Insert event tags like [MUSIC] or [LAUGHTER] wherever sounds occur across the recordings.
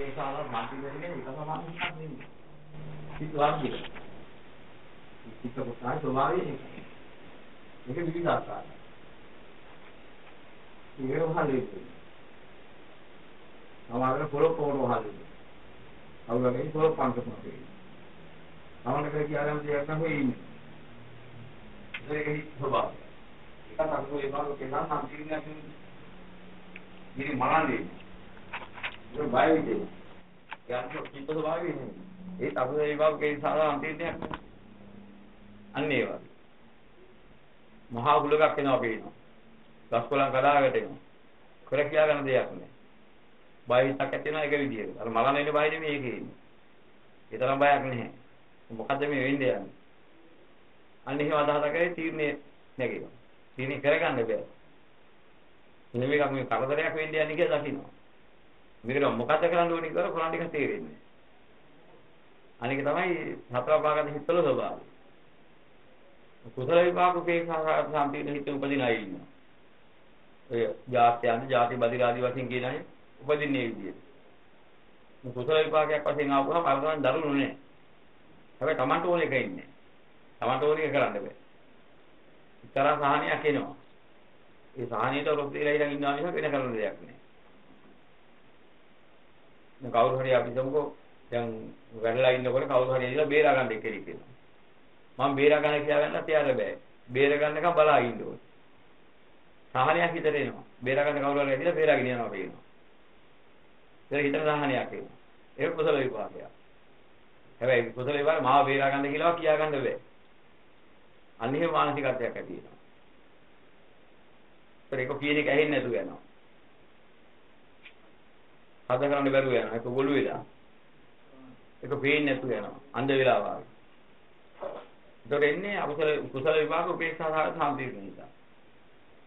උපේක්ෂාව මාති වෙන්නේ එක සමාන එකක් නෙමෙයි. සිත් වාක්‍යය. සිත් කොටයි ස්වභාවය ඒක. මේක විවිධ ආකාරයි. ඒක වහලේ. සමහරවල් පොරොප් පොරොප් වහලේ. අවුලගේ පොරොප් පන්ක පොරොප්. සමහරවල් කියලාම දෙයක් නැහැ ඉන්නේ. ඒකේ ස්වභාවය. එකක් අකුරු ඒ වගේ කෙනා සම්පූර්ණයක් ඉතින් මනන්නේ. ඒක බය විදිහේ. යන්න කිප්ප ස්වභාවය නෙමෙයි. ඒ අකුරු ඒ වගේ සාධාරණ තීරණයක් නෙමෙයි. අන්න ඒ වගේ. මහා හුලඟක් එනවා පේනවා. ගස් කොළන් කඩාගෙන එනවා. කර කියා ගන්න දෙයක් නෑ. බය හිතක් ඇති වෙනවා ඒක විදියට. අර මලන්නේ බය නෙමෙයි ඒකේ ඉන්නේ. ඒ තරම් බයක් නැහැ. මොකද්ද මේ වෙන්නේ යන්නේ? අන්න එහෙම අදහසක් ඇයි තීරණේ නැගෙනවා. තීරණේ කරගන්න බෑ. මෙන්න මේක මේ කරදරයක් වෙන්න යන්නේ කියලා දකින්නවා. මේකට මොකද කරන්න ඕනේ කියලා කොහොමද ටික තේරෙන්නේ. අනික තමයි හතර පාගත හිතවල ස්වභාවය. කුසල විපාක උපේක්ෂා සම්පීඩන හිත උපදින අය ඉන්නවා. ඔය ජාත්‍යන්ත ජාති බදිර ආදි වශයෙන් කියන අය උපදින්නේ විදියට. කුසල විපාකයක් වශයෙන් ආවම පරදවන් දරුණු නෑ. හැබැයි Tamanට ඕන එක ඉන්නේ. Tamanට ඕන එක කරන්න බෑ. ඉතරම් සහනයක් එනවා. ඒ සහනයට රොත් දීලා ඉඳන් ඉන්නවා මිසක් වෙන කරන්න දෙයක් නෑ. දැන් කවුරු හරි අපි හිතමුකෝ දැන් වැඩලා ඉන්නකොට කවුරු හරි ඇවිල්ලා බේරා ගන්න එක්කෙනෙක් ඉන්නවා. මම බේරා ගන්න කියලා ගන්න තියාර බෑ. බේර ගන්නකම් බලා ඉන්න ඕනේ. සහනයක් හිතට එනවා. බේරා ගන්න කවුරු හරි ඇවිල්ලා බේරාගෙන යනවා පේනවා. ඒක හිතට සහනයක් එනවා. ඒක කුසල විපාකයක්. හැබැයි කුසල විපාක මාව බේරා ගන්න කියලා කියා ගන්න බෑ. අන්න එහෙම මානසිකත්වයක් ඇති වෙනවා. ඒක කියන එක ඇහෙන්නේ නැතුව යනවා. හද කරන්න බැරුව යනවා. ඒක ගොළු වෙලා. ඒක පේන්නේ නැතුව යනවා. අන්ධ වෙලා වගේ. ඒතකොට එන්නේ අකුසල කුසල විපාක උපේක්ෂා සාන්තිය නිසා.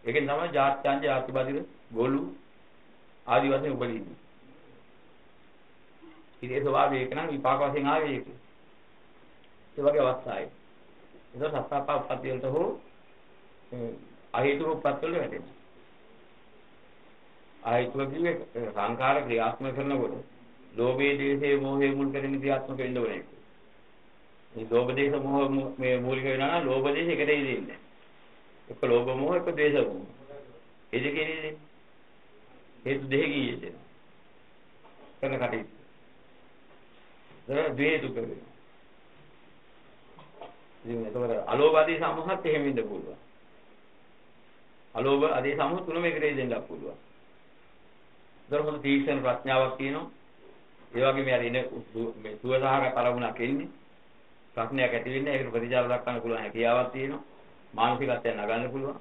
ඒකෙන් තමයි ජාත්‍යන්ත ජාතිපදිර ගොළු ආදි වශයෙන් උපදින්නේ. ඉතින් ඒ ස්වභාවය ඒක නම් විපාක වශයෙන් ආවේ ඒක. ඒ වගේ අවස්ථාවේ. ඒක සත්‍යපා උප්පත්ති වලට හෝ අහේතුක උප්පත්ති වල වැටෙනවා. අහේතුක කිව්වේ සංඛාර ක්‍රියාත්මක කරනකොට ලෝභයේ දේශයේ මොහේ මුල් කරගෙන ක්‍රියාත්මක වෙන්න ඕනේ. මේ ලෝභ දේශ මොහ මේ මූලික වෙනවා නම් ලෝභ දේශ එකට ඉදින්නේ. එක ලෝභ මොහ එක දේශ මොහ. ඒ දෙකේ ඉදින්නේ. හේතු දෙකකින් ඉදින්නේ. කරන කටයුතු. ඒක ද්වේතු කරගෙන. ඉතින් ඒතකොට අලෝභ ආදී සමූහත් එහෙම ඉන්න පුළුවන්. අලෝභ ආදී සමූහ තුනම එකට ඉදින්න පුළුවන්. දරහොත් තීක්ෂණ ප්‍රඥාවක් තියෙනවා. ඒ වගේම අර ඉන මේ සුවසහගත අරමුණක් එන්නේ. ප්‍රශ්නයක් ඇති වෙන්නේ ඒකට ප්‍රතිචාර දක්වන්න පුළුවන් හැකියාවක් තියෙනවා. මානසිකත්වයෙන් නගන්න පුළුවන්.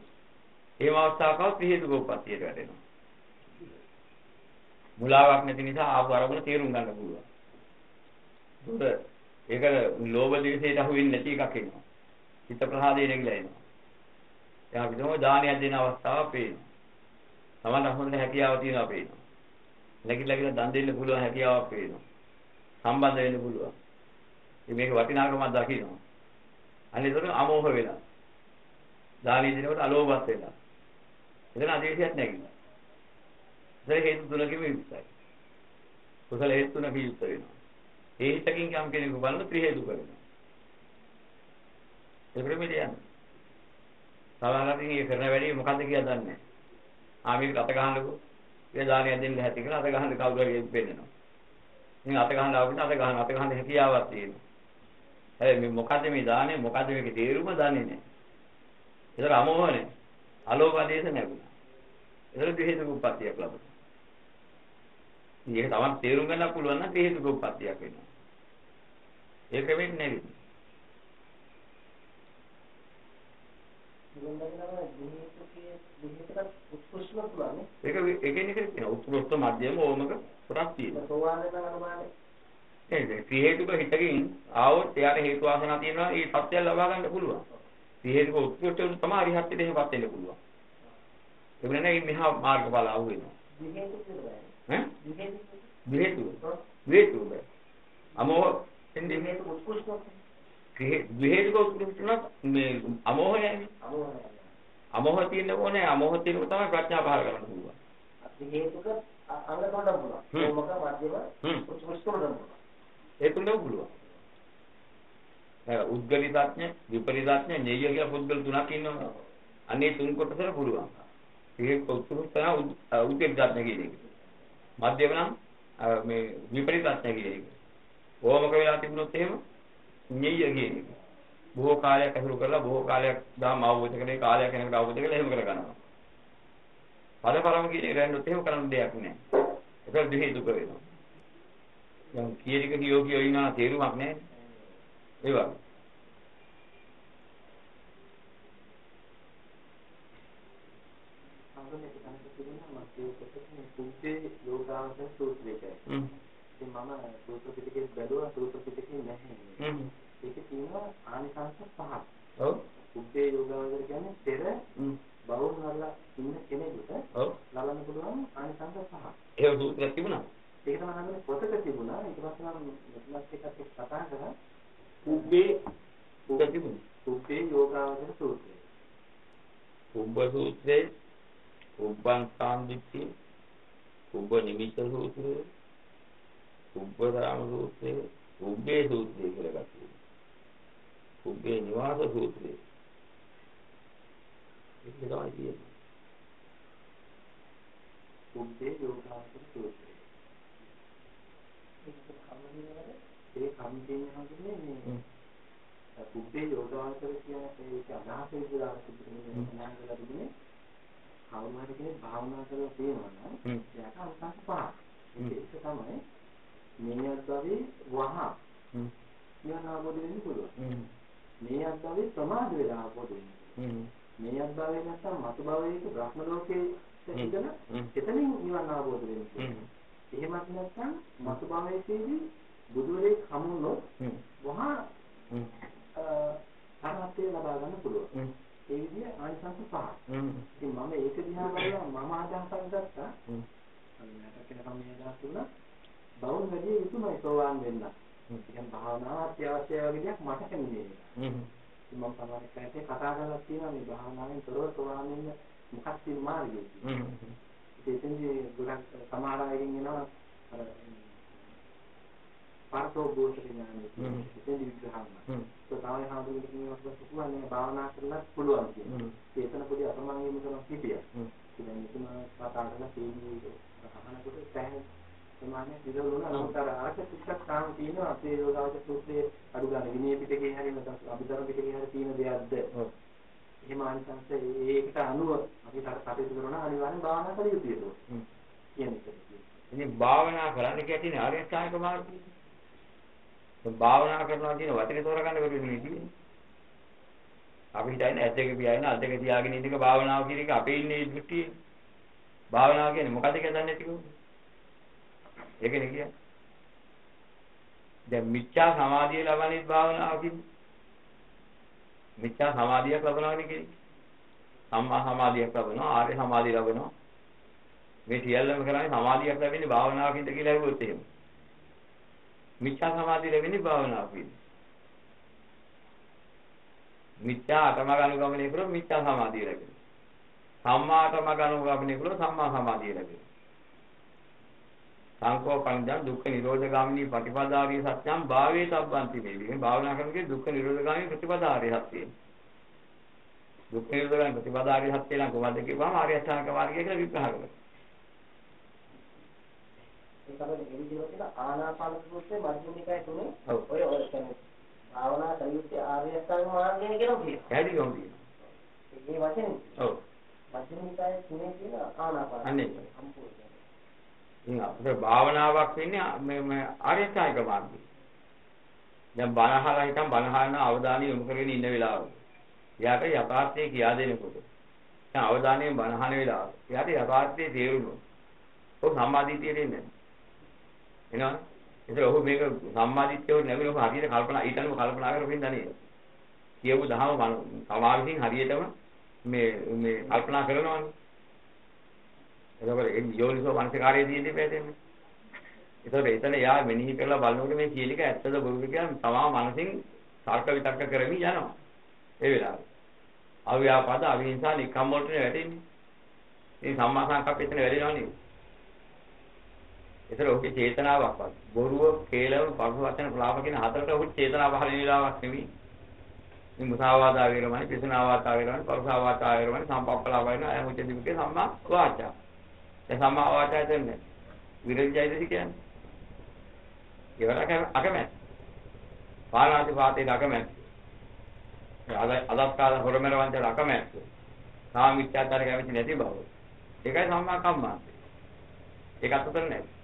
එහෙම අවස්ථාවකවත් පිළිහෙතු ගොප්පත්තියට වැටෙනවා. මුලාවක් නැති නිසා ආපු අරමුණ තේරුම් ගන්න පුළුවන්. ඒක ලෝභ දිවිසයට අහු වෙන්නේ නැති එකක් එනවා. චිත්ත ප්‍රහාදේ නැగిලා එනවා. එයා විදම දානයක් දෙන අවස්ථාව පේනවා. තමන්න හොඳ හැකියාව තියෙනවා පේනවා. නැගිටලා කියලා දන් දෙන්න පුළුවන් හැකියාවක් පේනවා. සම්බන්ධ වෙන්න පුළුවන්. ඉතින් මේක වටිනාකමක් දකින්නවා. අනිතර අමෝහ වෙලා. දානීය දිනකොට අලෝභත් වෙලා. එතන අධේශයක් නැගිලා. ඒක හේතු තුනකින් විස්තරයි. කුසල හේතු තුනකින් යුක්ත වෙනවා. ඒ හිතකින් යම් කෙනෙකු බලන ත්‍රි හේතු කරනවා. ඒ ප්‍රමිතිය යන්නේ. සමහරවිට මේ කරන වැඩේ මොකද්ද කියලා දන්නේ නැහැ. ආ මේක අත ගහන්නකෝ. ඒ දානියක් දෙන්න හැටි කියලා අත ගහන්න කවුරු හරි වෙන්නනවා. ඉතින් අත ගහන්න ආවොත් අත ගහන්න අත ගහන්න හැකියාවක් තියෙනවා. හැබැයි මේ මොකද්ද මේ දාන්නේ මොකද්ද මේකේ තේරුම දන්නේ නැහැ. ඒතර අමෝහනේ. අලෝභ ආදේශ නැගුණා. ඒතර දෙහෙතුක උප්පත්තියක් ලැබුණා. මේක තමයි තේරුම් ගන්න පුළුවන් නම් දෙහෙතුක උප්පත්තියක් වෙනවා. ඒක වෙන්නේ නැහැ. ඒක ඒකෙන් එක තියෙනවා උත්කෘෂ්ඨ මධ්‍යම ඕමක කොටස් තියෙනවා. ඒක ත්‍රිහේතුක හිතකින් ආවොත් එයාට හේතු වාසනා තියෙනවා ඒ සත්‍යය ලබා ගන්න පුළුවන්. ත්‍රිහේතුක උත්කෘෂ්ඨ තමයි අරිහත්ත්වයට එහෙමපත් වෙන්න පුළුවන්. ඒ වෙනනේ මෙහා මාර්ගඵල ආව වෙනවා. ඈ? ද්වේතු. ද්වේතු බෑ. අමෝහ එන්නේ හේතු උත්කෘෂ්ඨ ද්වේතුක උත්කෘෂ්ඨ මේ අමෝහයයි. අමෝහය. අමෝහ තියෙන්න ඕනේ අමෝහ තියෙනකොට තමයි ප්‍රඥා පහළ කරන්න පුළුවන්. හේතුක අංග තුනටම පුළුවන්. හ්ම්. මොක මධ්‍යම හ්ම්. උච්ච තුනටම පුළුවන්. ඒ තුනම පුළුවන්. ඒ උද්ගලිතඥ, විපරිතඥ, නෙය කියලා පුද්ගල තුනක් ඉන්නවා. අනේ තුන් කොටසට පුළුවන්. ඒක උතුරු තමයි උද්ගලිතඥ කියන එක. මධ්‍යම නම් අ, මේ විපරිතඥ කියන එක. ඕමක වෙලා තිබුණොත් එහෙම නෙය කියන එක. බොහෝ කාලයක් අසුරු කරලා බොහෝ කාලයක් දාම අවබෝධ කරගෙන කාලයක් යනකොට අවබෝධ කරලා එහෙම කරගන්නවා. පදපරම කියන එක රැඳුත් එහෙම කරන්න දෙයක් නැහැ. ඒක දෙහි දුක වෙනවා. දැන් කීයක කියෝ කියෝ ඉන්නා තේරුමක් නැහැ. ඒ වගේ. අංගනේ තනක තිබුණා මධ්‍ය කොටසේ කුම්පේ යෝගාවචර සූත්‍රයකයි. හ්ම්. ඉතින් මම සූත්‍ර පිටකේ බැලුවා සූත්‍ර පිටකේ නැහැ. හ්ම්. ඒකේ තියෙනවා ආනිසංස පහක්. ඔව්. කුම්පේ යෝගාවචර කියන්නේ පෙර. බවුන් වල ඉන්න කෙනෙකුට ඔව්. ලබන්න පුළුවන් ආනිසංස පහක්. ඒ සූත්‍රයක් තිබුණා. ඒක තමයි හඳුනන්නේ පොතක තිබුණා. ඊට පස්සේ මම මෙතනත් එක්ක කතා කරා. උබ්බේ තිබුණා. කුම්පේ යෝගාවචර සූත්‍රය. උබ්බ සූත්‍රේ උබ්බං සාන්දිත්‍ය උබ්බ නිමිත්ත සූත්‍රය උබ්බ රාම සූත්‍රය උබ්බේ සූත්‍රය කියලා ගත්තා. උබ්බේ නිවාස සූත්‍රය. ඒක තමයි කියන්නේ. කුම්පේ යෝගාවචර සූත්‍රය. ඒ කම්පින් හඳුන්නේ මේ හ්ම්. කුම්පේ යෝගාවචර කියන ඒක අදහස විදිහට තිබුණේ නෑ කියලා තිබුණේ. කවුරු හරි කෙනෙක් භාවනා කරලා තියෙනවා නම්. එයාට අවකාශ පහක්. ඒක තමයි මේ අද්භවයේ වහ හ්ම්. කියන අවබෝධ වෙන්න පුළුවන්. මේ අද්භවයේ ප්‍රමාද වෙලා. හ්ම්. මේ අද්භවයේ නැත්තම් මතු භවයේක බ්‍රහ්ම ලෝකයේ ඉඳලා. එතනින් නිවන් අවබෝධ. හ්ම්. එහෙමත් නැත්නම් මතු භවයේදී බුදුරේ හමුනොත් හ්ම්. වහා. අරහත්ත්වය ලබා ගන්න පුළුවන්. ඒ විදිහ ආනිසංස. හ්ම්. ඉතින් මම ඒක දිහා බලලා මම අදහසක් ගත්තා. හ්ම්. මට කෙනෙක්ම මේ අදහස් දුන්නා. බවුන් වැඩි යුතුමයි සෝවාන් වෙන්න. ඉතින් භාවනාව අත්‍යවශ්‍ය වගේ දෙයක් මට කැමතිනේ. හ්ම්. ඉතින් මම සමහර කෙනෙක්ට කතා කරලා තියෙනවා මේ භාවනාවෙන් තොරව වෙන්න මොකක්ද තියෙන මාර්ගය කියලා. හ්ම්. ඉතින් එතෙන්දී ගොඩක් සමහර අයගෙන් එනවා අර පාර්ථෝ විඥානය. හ්ම්. එතෙන්දී විග්‍රහන්න. તો තමයි හාමුදුරුවෝ කියනකොට පුළුවන් භාවනා කරලා පුළුවන් කියනවා. හ්ම්. ඒතන පොඩි අතමං වීම තමයි. හ්ම්. ඉතින් මෙතුම කතා කරලා තේන්නේ අහනකොට සෑහෙන ප්‍රමාණයක් විරෝධුණා. නමුත් අර ආශ ටිකක් තාම තියෙනවා අපේ යෝගාවච සූත්‍රයේ අඩු ගන්න විනය පිටකේ හරි නැත්නම් අභිධර්ම පිටකේ හරි තියෙන දෙයක්ද? ඔව්. එහෙම අනිසංස ඒකට අනුව අපි කටයුතු කරනවා අනිවාර්යෙන් භාවනා කළ යුතුයි ඒක. හ්ම්. කියන එක. ඉතින් භාවනා කරන්න කියන්නේ ආර්ය අෂ්ටාංග මාර්ගය. දැන් භාවනා කරනවා කියන වචනේ තෝරගන්න බැරි නෙවෙයි. අපි හිතන්නේ ඇද්දක පියාගෙන අද්දක තියාගෙන ඉන්න එක භාවනාව කියන එක අපේ ඉන්නේ දෘෂ්ටිය. භාවනාව කියන්නේ මොකද කියලා දන්නේ නැතිකෝ. ඒකනේ කියන්නේ. දැන් මිච්ඡා සමාධිය ලබන්නේ භාවනාව කියන්නේ. මිච්ඡා සමාධියක් ලබනවා කියන්නේ. සම්මා සමාධියක් ලබනවා ආර්ය සමාධිය ලබනවා. මේ සියල්ලම කරන්නේ සමාධියක් ලැබෙන්නේ භාවනාවකින්ද කියලා හිතුවොත් එහෙම. මිච්ඡා සමාධිය ලැබෙන්නේ භාවනාවකින්. මිච්ඡා අටමගනුගමනය කරොත් මිච්ඡා සමාධිය ලැබෙනවා. සම්මා අටමගනුගමනය කරොත් සම්මා සමාධිය ලැබෙනවා. සංකෝපංජං දුක්ඛ නිරෝධගාමිනී ප්‍රතිපදාරිය සත්‍යං භාවේ තබ්බන්ති මේ විදිහේ භාවනා කරනකොට දුක්ඛ නිරෝධගාමිනී ප්‍රතිපදාරිය සත්‍යය. දුක්ඛ නිරෝධගාමිනී ප්‍රතිපදාරිය සත්‍යය නම් කොහොමද කියපුවාම ආර්ය අෂ්ටාංග මාර්ගය කියලා විග්‍රහ කරනවා. ඒ තමයි ඒ විදිහට ආනාපාන සූත්‍රයේ මධ්‍යම නිකාය තුනේ. ඔය ඔය කියන්නේ භාවනා කලියුත්තේ ආර්ය අෂ්ටාංග මාර්ගය කියලා කියනවා. පැහැදිලි කොහොමද? මේ වචනේ ඔව්. මධ්‍යම නිකායේ තුනේ තියෙන ආනාපාන. අනේ. සම්පූර්ණ. ඉතින් අපිට භාවනාවක් වෙන්නේ මේ ආර්ය අෂ්ටාංග මාර්ගය. දැන් බණ අහලා හිටන් බණ අහන අවධානය යොමු කරගෙන ඉන්න වෙලාව. එයාට යථාර්ථය කියා දෙනකොට. දැන් අවධානයෙන් බණ අහන වෙලාව. එයාට යථාර්ථය තේරුණොත්. ඔව් සම්මාදිටිය දෙන්නේ. එනවා. ඒක ඔහු මේක සම්මාදිට්ඨිය නැගින ඔහු හරියට කල්පනා ඊටනම කල්පනා කරමින් දන්නේ. කියපු දහම සමාවිසින් හරියටම මේ මේ කල්පනා කරනවානේ. එතකොට ඒ යෝනිසෝ මනසිකාරයේ තියෙන්නේ පැහැදෙන්නේ. එතකොට එතන යා මෙනෙහි කරලා බලනකොට මේ කියන එක ඇත්තද බොරුද කියලා තමා මනසින් තර්ක විතර්ක කරමින් යනවා. ඒ වෙලාවේ. අව්‍යාපාද අවිහිංසා නිකම් වලට වැටෙන්නේ. මේ සම්මා සංකප්ප එතන වැඩෙනවා නේද? ඒතර ඔහුගේ චේතනාවක්වත් බොරුව, කේලව, පරුස වචන, ප්‍රලාප කියන හතරට ඔහු චේතනාව පහළ වෙන වෙලාවක් නෙවෙයි. මේ මුසාවාදා වේරමණි, පිසුනාවාදා වේරමණි, පරුසාවාදා වේරමණි, සම්පප්පලා වේරමණි, අයම උච්චදිවිකේ සම්මා වාචා. ඒ සම්මා වාචා කියන්නේ විරජ්‍යයිද කියන්නේ. ඒවට අකමැත්. පාරාති පාතේ අකමැත්. අදස්කාර හොරමර වන්දන අකමැත්. සාමිත්‍යාතර කැමති නැති බව. ඒකයි සම්මා කම්මාන්තය. ඒක අතතර නැහැ.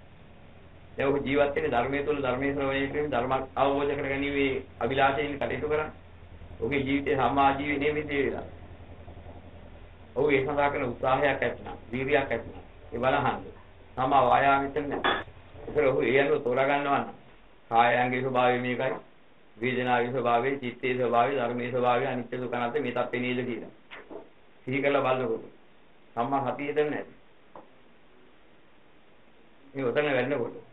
දැන් ඔහු ජීවත් වෙන්නේ ධර්මයේ තුල ධර්මයේ ශ්‍රවණය කිරීම ධර්ම අවබෝධ කරගැනීමේ අභිලාෂයෙන් කටයුතු කරන්නේ. ඔහුගේ ජීවිතේ සම්මා ජීවි නෙමෙයි දේලා. ඔහු ඒ සඳහා කරන උත්සාහයක් ඇත්නම්, වීරියක් ඇත්නම්. ඒ බලහන්. සමා වායාමිතන නැහැ. ඒකර ඔහු ඒ අනුව තෝරා ගන්නවා නම් කායයන්ගේ ස්වභාවය මේකයි. වේදනාවේ ස්වභාවය, චිත්තේ ස්වභාවය, ධර්මයේ ස්වභාවය, අනිත්‍ය දුක්ඛ අනාත්ම මේ තත්ත්වේ නේද කියලා. සිහි කරලා බලනකොට සම්මා සතිය දෙන්නේ නැහැ. මේ උතන වෙන්නකොට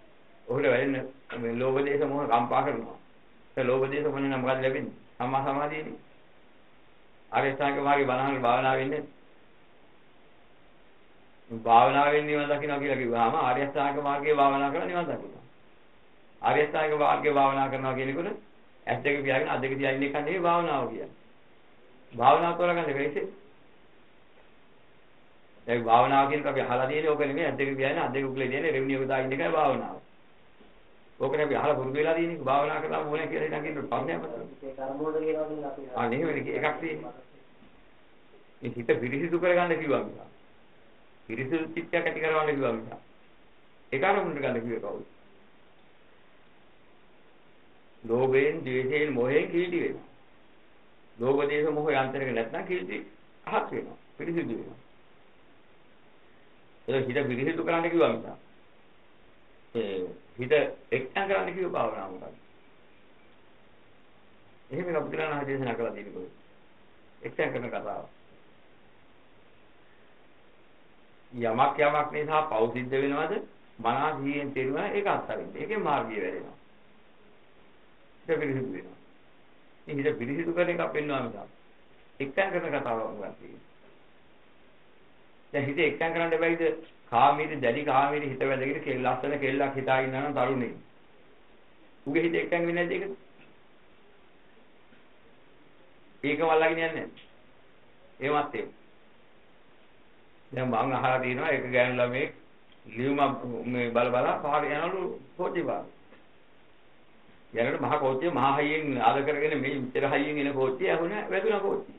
ඔහුට වැඩෙන මේ ලෝභ දේශ මොහ කම්පා කරනවා. ඒ ලෝභ දේශ මොහේ නම් මොකද ලැබෙන්නේ? සම්මා සමාධියනේ. ආරියසාගේ මාර්ගේ බණහන් භාවනා වෙන්නේ. භාවනාවෙන් නිවන දකින්න කියලා කිව්වහම ආරියසාගේ මාර්ගේ භාවනා කරලා නිවන දකින්න. ආරියසාගේ මාර්ගේ භාවනා කරනවා කියනකොට ඇස් දෙක පියාගෙන අත් දෙක තියාගෙන ඉන්න එක නෙවෙයි භාවනාව කියන්නේ. භාවනාව කරගන්න වෙයිසේ. ඒ භාවනාව කියන එක අපි අහලා තියෙන්නේ ඕක නෙමෙයි ඇස් දෙක පියාගෙන අත් දෙක උගලේ තියෙන රෙවිනියෝ දාගෙන ඉන්න එකයි භාවනාව. ඕකනේ අපි අහලා පුරුදු වෙලා තියෙන්නේ භාවනා කරලා ඕනේ කියලා හිතන් කියන ප්‍රශ්නයක් අපි ආ නෙවෙයි එකක් තියෙන්නේ. මේ හිත පිරිසිදු කරගන්න කිව්වා මිස. පිරිසිදු චිත්තයක් ඇති කරවන්න කිව්වා මිස. ඒක අරමුණට ගන්න කිව්වේ කවුද? ලෝභයෙන්, ද්වේෂයෙන්, මොහෙන් කීටි වෙනවා. ලෝභ දේශ මොහ යන්ත්‍රයක නැත්නම් කීටි අහක් වෙනවා. පිරිසිදු වෙනවා. ඒක හිත පිරිසිදු කරන්න කිව්වා මිස. ඒ හිත එක්තැන් කරන්න කිව්ව භාවනාව මොකක්ද? එහෙම එක බුදුරණන් දේශනා කළා දෙනකොට. එක්තැන් කරන කතාව. යමක් යමක් නිසා පෞ සිද්ධ වෙනවද? මනස ජීයෙන් තේරුණා ඒක අත්හරින්න. ඒකේ මාර්ගය වැඩෙනවා. ඒක පිළිසිදු වෙනවා. මේ හිත පිළිසිදු කරන එක පෙන්වනවා මිසක්. එක්තැන් කරන කතාවක් මොකක්ද? දැන් හිත එක්තැන් කරන්න බැයිද? කාමීට දැඩි කාමීට හිත වැදගෙන කෙල් ලස්සන කෙල්ලක් හිතා ඉන්නා නම් තරුණේ. උගේ හිත එක්තැන් වෙන්නේ නැද්ද ඒකද? ඒක වල්ලාගෙන යන්නේ නැහැ. ඒවත් ඒක. දැන් මං අහලා තියෙනවා එක ගෑනු ළමෙක් ලියුම මේ බල බල පාර යනලු කෝච්චි පාර. යනකොට මහ කෝච්චිය මහ හයියෙන් ආද කරගෙන මේ මෙතර හයියෙන් එන කෝච්චිය ඇහුණා වැදුනා කෝච්චිය.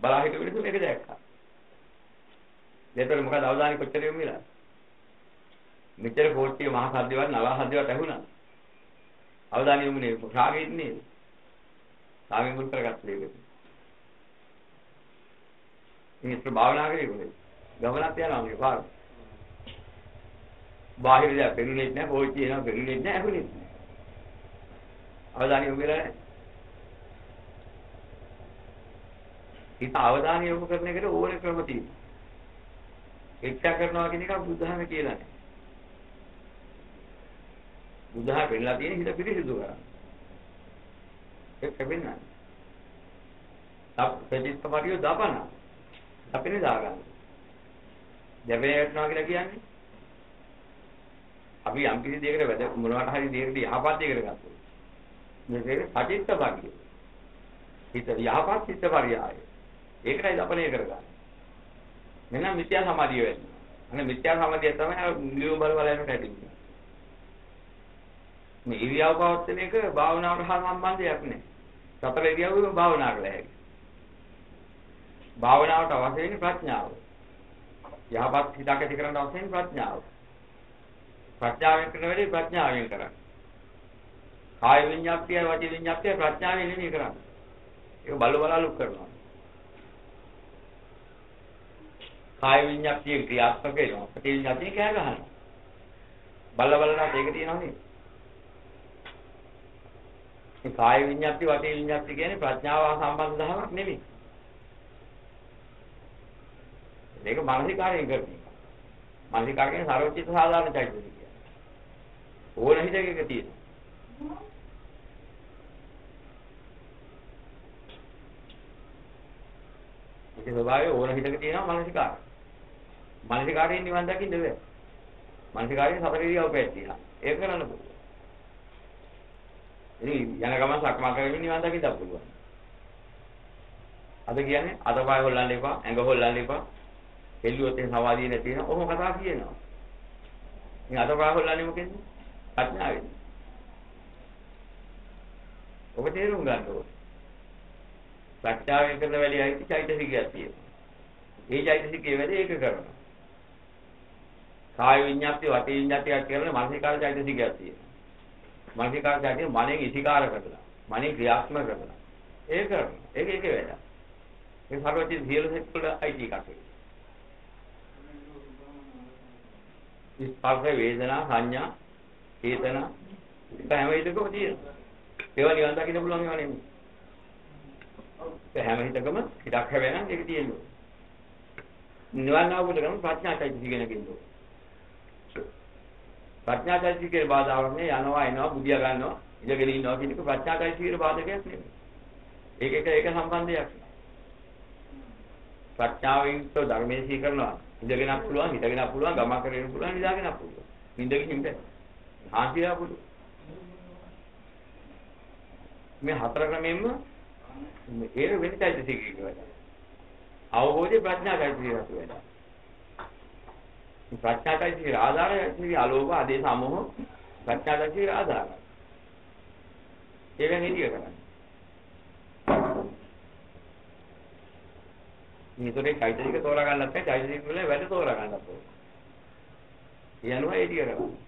බලා හිටු මිනිස්සු මේක දැක්කා. දෙතර මොකද අවධානය කොච්චර යොමු වෙලා? මෙතර කෝච්චිය මහ සද්දවත් නලා සද්දවත් ඇහුණා. අවධානය යොමුනේ රාගෙ ඉන්නේ. රාගෙන් මුල් කරගත්ත දෙයක. මේ භාවනා කරේ කොහෙද? ගමනක් යනවා මේ පාර. බාහිර දා පෙරුනේ නැහැ, කෝච්චිය එනවා පෙරුනේ නැහැ, ඇහුනේ නැහැ. අවධානය යොමු වෙලා නැහැ. හිත අවධානය යොමු කරන එකට ඕනේ ක්‍රම තියෙනවා. එක්තා කරනවා කියන එක බුදුහාම කියලා නැහැ. බුදුහාම පෙන්නලා තියෙන හිත පිරිසිදු කරන්න. ඒක වෙන්නේ. තප් ප්‍රතිස්ත පරියෝ දාපන. අපිනේ දාගන්න. දැවෙන යටනවා කියලා කියන්නේ අපි යම් කිසි දෙයකට වැඩ මොනවට හරි දෙයකට යහපත් දෙයකට ගත්තොත් මේකේ සචිත්ත භාග්‍ය. හිත යහපත් චිත්ත පරියාය. ඒකයි දපණය කරගන්නේ. මෙන්න මිත්‍යා සමාධිය වෙන්නේ. අනේ මිත්‍යා සමාධිය තමයි නියම බල බල යන කැටින්නේ. මේ ඉරියව් පවත්වන එක භාවනාවට හා සම්බන්ධයක් නෑ. සතර ඉරියව්වෙම භාවනා කළ හැකියි. භාවනාවට අවශ්‍ය වෙන්නේ ප්‍රඥාව. යහපත් හිතක් ඇති කරගන්න අවශ්‍ය වෙන්නේ ප්‍රඥාව. ප්‍රඥාවෙන් කරන වැඩේ ප්‍රඥාවෙන් කරන්න. කාය විඤ්ඤාප්තිය වචී විඤ්ඤාප්තිය ප්‍රඥාවෙන් නෙමෙයි කරන්නේ. ඒක බල බලාලු කරනවා. කාය විඤ්ඤාප්තිය ක්‍රියාත්මක වෙනවා. ප්‍රති විඤ්ඤාප්තිය කෑ ගහනවා. බල බලනත් ඒක තියෙනවා නේද? මේ කාය විඤ්ඤාප්ති වචී විඤ්ඤාප්ති කියන්නේ ප්‍රඥාව සම්බන්ධ ධර්මයක් නෙමෙයි. මේක මානසිකාරයෙන් කරන එක. මානසිකාරයෙන් සාරෝචිත සාධාරණ චෛතසිකය. ඕන හිතක තියෙනවා. ඒක ස්වභාවය ඕන හිතක තියෙනවා මානසිකාරය. මානසිකාරයෙන් නිවන් දකින්න බෑ. මානසිකාරයේ සතර ඉරියව් පැත්තේ. ඒක කරන්න පුළුවන්. ඉතින් යන ගමන් සක්මන් කරගෙන නිවන් දකින්න පුළුවන්. අද කියන්නේ අතපය හොල්ලන්න එපා, ඇඟ හොල්ලන්න එපා. එල්ලුවොත් ඒ සමාධිය නැති වෙනවා. ඔහොම කතා කියනවා. ඉතින් අතපය හොල්ලන්නේ මොකෙන්ද? ප්‍රඥාවෙන්. ඔබ තේරුම් ගන්න ඕනේ. ප්‍රඥාවෙන් කරන වැඩි ඇයි චෛතසිකයක් තියෙනවා. ඒ චෛතසිකයේ වැඩි ඒක කරනවා. කාය විඤ්ඤාති වාචී විඤ්ඤාතියක් කියලා මානසිකාර චෛතසිකයක් තියෙනවා. මානසිකාර චෛතසික මනෙන් ඉතිකාර කරලා, මනෙන් ක්‍රියාත්මක කරලා. ඒක කරනවා. ඒක ඒකේ වැඩ. ඒ සර්වචි සියලු සෙට්වල අයිති එකක්. ස්පර්ශ වේදනා සංඥා චේතනා ඒක හැම විටකම තියෙනවා. ඒවා නිවන් දකින්න පුළුවන් ඒවා නෙමෙයි. ඒ හැම හිතකම හිතක් හැවෙනම් ඒක තියෙනවා. නිවන් අවබෝධ කරගන්න ප්‍රඥාචෛතසික කෙනකින්ද. ප්‍රඥාචෛතසිකේ බාධාවක් නේ යනවා එනවා බුදියා ගන්නවා ඉඳගෙන ඉන්නවා කියන එක ප්‍රඥාචෛතසිකේ බාධකයක් නෙමෙයි. ඒක එක ඒක සම්බන්ධයක්. ප්‍රඥාවෙන් තෝ ධර්මයේ සීකරනවා. ඉඳගෙනක් පුළුවන්, හිටගෙනක් පුළුවන්, ගමන් කරගෙන පුළුවන්, නිදාගෙනක් පුළුවන්. නිඳගෙන ඉන්න. හාන්තිලා පුළුවන්. මේ හතර ක්‍රමෙන්ම ඒ වෙන චෛතසිකයක වැඩ. අවබෝධය ප්‍රඥාචෛතසිකයක වැඩ. ප්‍රඥාචෛතසිකේ ආධාරය ඉතින් අලෝභ ආදේශ අමෝහ ප්‍රඥාචෛතසිකේ ආධාරය. ඒවෙන් හිතිය කරන්නේ. මේතරේ චෛතසික තෝරා ගන්නත් නැහැ චෛතසික වල වැඩ තෝරා ගන්නත් ඕනේ. යනවා ඒ ටික කරන්නේ.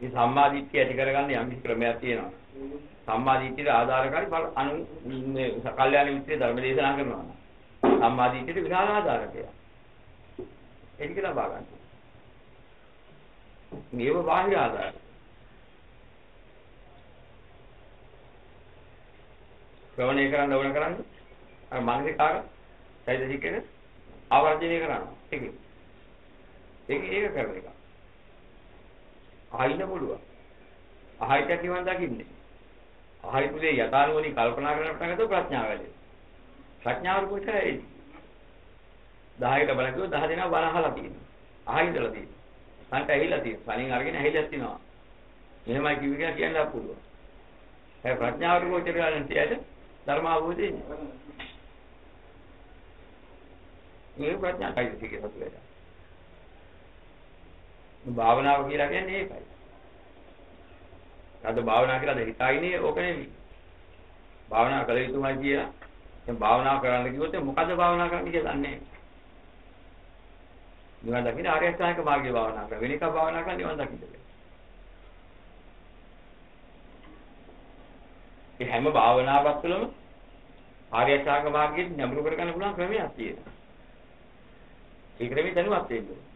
මේ සම්මාදිට්ඨිය ඇති කරගන්න යම් කිසි ක්‍රමයක් තියෙනවා. සම්මාදිට්ඨියට ආධාරකාරී බල අනු මේ කල්යාණ මිත්‍රේ ධර්ම දේශනා කරනවා. සම්මාදිට්ඨියට විශාල ආධාරකයක්. ඒක ලබා ගන්න. මේව බාහිර ආධාරය. ශ්‍රවණය කරන්න ඕන කරන්නේ අර මානසිකාර චෛතසිකේ ආවර්ජනය කරනවා. ඒක. ඒක ඒක කරන එක. ආයින පුළුවන්. ආයිත නිවන් දකින්නේ. ආයිතුලේ යථානුවණි කල්පනා කරන පටන් ගත්තොත් ප්‍රඥාව වැඩි. ප්‍රඥාව කොච්චරයි? 10කට බලකෝ 10 දෙනා බණ අහලා තියෙනවා. ආයිදලා තියෙනවා. සංක ඇහිලා තියෙනවා. කලින් අරගෙන ඇහිලා තියෙනවා. එහෙමයි කිව්ව කියලා කියන්න පුළුවන්. ඒ ප්‍රඥාවට කොච්චර ගන්න තියද ධර්ම අවබෝධය ඉන්නේ. මේ ප්‍රඥා කයිසිකේ සතු වෙලා. භාවනාව කියලා කියන්නේ ඒකයි. අද භාවනා කියලා හිතයිනේ ඕක නෙවෙයි. භාවනා කළ යුතුමයි කියලා දැන් භාවනා කරන්න කිව්වොත් මොකද භාවනා කරන්න කියලා දන්නේ නැහැ. නිවන් දකින්න ආර්ය අෂ්ටාංගික මාර්ගය භාවනා කරා. වෙන එකක් භාවනා කරලා නිවන් දකින්න බෑ. ඒ හැම භාවනාවක් තුළම ආර්ය අෂ්ටාංග මාර්ගයෙන් නැඹුරු කරගන්න පුළුවන් ක්‍රමයක් තියෙනවා. ඒ ක්‍රමෙ දැනුවත් වෙන්න ඕනේ.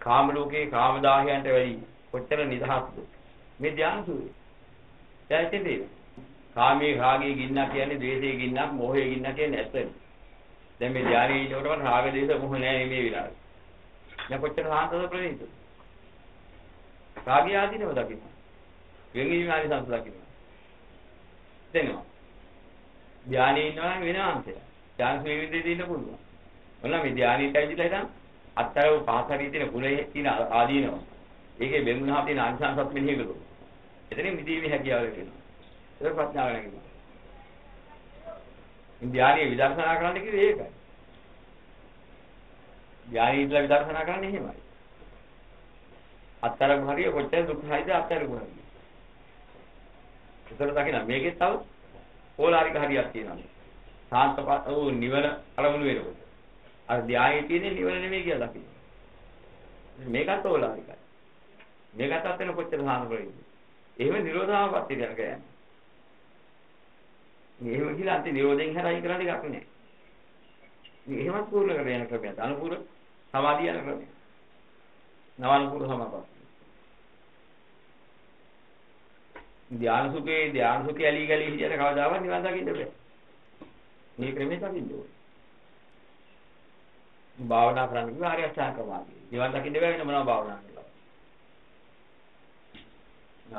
කාම ලෝකේ කාම දාහයන්ට වැඩි කොච්චර නිදහස්ද මේ ධ්‍යාන සූර්ය. දැයිතේ කාමයේ රාගයේ ගින්නක් කියන්නේ ද්වේෂයේ ගින්නක් මොහයේ ගින්නක් කියන්නේ ඇත්තනේ. දැන් මේ ධ්‍යානයේ ඉන්නකොට රාග දේශ මොහ නැහැ මේ විලාසය. දැන් කොච්චර සාන්තද ප්‍රණීත. රාගය ආදීනව දකින්න. වෙන්වීම ආදී සංස දකින්න. දැනෙනවා. ධ්‍යානයේ ඉන්නවා නම් වෙන අංශයක්. ධ්‍යාන ස්වීවිදේ ඉන්න පුළුවන්. මොනවා මේ ධ්‍යානීට ඇවිදලා ඉතින් අත්තර පහසරිය තියෙන කුලයේ තියෙන ආදීනවා. ඒකේ බෙමුණා තියෙන අංශාංශත් මෙහෙය කළොත්. එතනින් මිදීමේ හැකියාව ලැබෙනවා. ඒක ප්‍රඥාව නැගිනවා. ධ්‍යානීය විදර්ශනා කරන්න කිව්වේ ඒකයි. ධ්‍යානීය විදර්ශනා කරන්නේ එහෙමයි. අත්තර භාරිය කොච්චර දුක්ඛයිද අත්තර භාරිය. ඒතර දකින්න මේකෙත් තව ඕලාරික හරියක් තියෙනවා. සාන්තපත් වූ නිවන අරමුණු වෙනකොට. අර ධ්‍යානයේ තියෙන නිවන නෙමෙයි කියලා දකින්න. මේකත් ඕලාරිකයි. මේකත් අත්වෙන කොච්චර සාන්ත වෙයිද? එහෙම නිරෝධාවපත් කියන කියන්නේ. එහෙම කියලා අන්ති නිරෝධයෙන් හැරයි කරන්න එකක් නෑ. මේ එහෙමත් පූර්ණ කර යන ක්‍රමයක්. අනුපූර සමාධිය යන ක්‍රමයක්. නවානුපූර සමාපatti. ධ්‍යාන සුඛේ ධ්‍යාන සුඛේ ඇලි ගලි හිටියට කවදාවත් නිවන් දකින්න බෑ. මේ ක්‍රමෙන් දකින්න ඕනේ. භාවනා කරන්න කිව්ව හරි අෂ්ටාංග මාර්ගය. නිවන් දකින්න බෑ වෙන මොනවා භාවනා කරලා.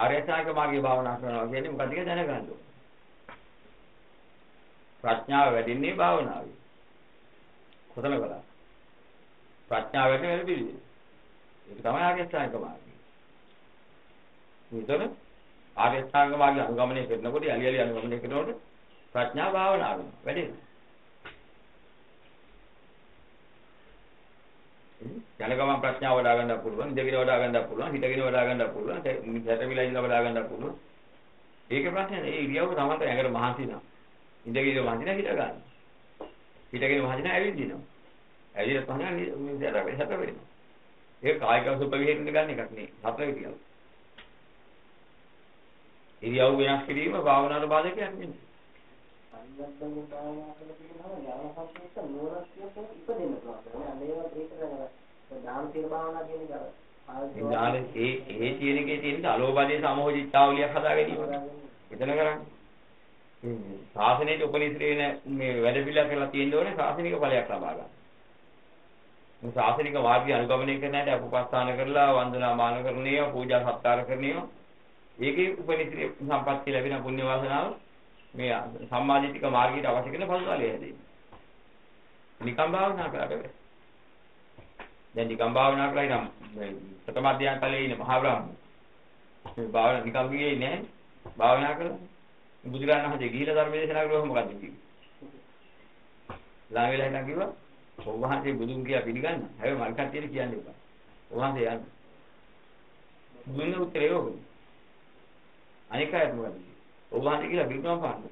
හරි අෂ්ටාංග මාර්ගය භාවනා කරනවා කියන්නේ මොකක්ද කියලා දැනගන්න ඕනේ. ප්‍රඥාව වැඩින්නේ භාවනාවේ. කොතන කළා? ප්‍රඥාව වැඩි වෙන පිළිදෙල. ඒක තමයි ආර්ය අෂ්ටාංග මාර්ගය. විතර ආර්ය අෂ්ටාංග මාර්ගය අනුගමනය කරනකොට යලි යලි අනුගමනය කරනකොට ප්‍රඥා භාවනාව වැඩි වෙනවා. යන ගමන් ප්‍රඥාව වඩා ගන්න පුළුවන්, ඉඳගෙන වඩා ගන්න පුළුවන්, හිටගෙන වඩා ගන්න පුළුවන්, හැටවිලා ඉඳලා වඩා ගන්න පුළුවන්. ඒකේ ප්‍රශ්නේ ඒ ඉරියව්ව තමයි ඇඟට මහන්සි නා. ඉඳගෙන මහන්සි නා හිට ගන්න. හිටගෙන මහන්සි නා ඇවිදිනවා. ඇවිදලා තමයි දැර වෙහත වෙන්නේ. ඒක කායික සුප විහෙන්න ගන්න එකක් නේ. හතර ඉරියව්. ඉරියව් වෙනස් කිරීම භාවනාවට බාධකයක් නෙමෙයි. අනිත්‍යයෙන් භාවනා කරලා කියනවා ඥාන සංකේත නුවණක් කියන ඉපදෙන්න පුළුවන්. අනේවත් ඒක නේද දාන සීල භාවනා කියන එක. ඥාන ඒ ඒ කියන එකේ තියෙන අලෝභදී සමෝහිතාවලියක් හදා ගැනීම. එතන කරන්නේ. ශාසනයේ උපනිශ්‍රේ වෙන මේ වැඩ පිළිවෙල කරලා තියෙන්න ඕනේ ශාසනික ඵලයක් ලබා ගන්න. මේ ශාසනික මාර්ගය අනුගමනය කරන හැටි අපපස්ථාන කරලා වන්දනා මාන කරණිය පූජා සත්කාර කරණිය ඒකේ උපනිශ්‍රේ සම්පත්තිය ලැබෙන පුණ්‍ය වාසනාව මේ සම්මාදිටික මාර්ගයට අවශ්‍ය කරන පසුතලය හැදෙන්නේ. නිකම් භාවනා කරලා බෑ. දැන් නිකම් භාවනා කරලා ඉනම් ප්‍රථම අධ්‍යාන ඵලයේ ඉන්න මහා බ්‍රහ්ම. මේ භාවනා නිකම් ගියේ නෑ. භාවනා කරලා බුදුරජාණන් වහන්සේ ගිහිලා ධර්ම දේශනා කරුවා මොකද්ද කිව්වේ? ළඟ වෙලා හිටන් කිව්වා ඔබ වහන්සේ බුදුන් කියලා පිළිගන්න. හැබැයි මල් කට්ටියට කියන්න එපා. ඔබ වහන්සේ යන්න. දුන්න උත්තරේ ඕකනේ. අනික අයත් මොකද? ඔබ වහන්සේ කියලා පිළිගන්න පාන්න.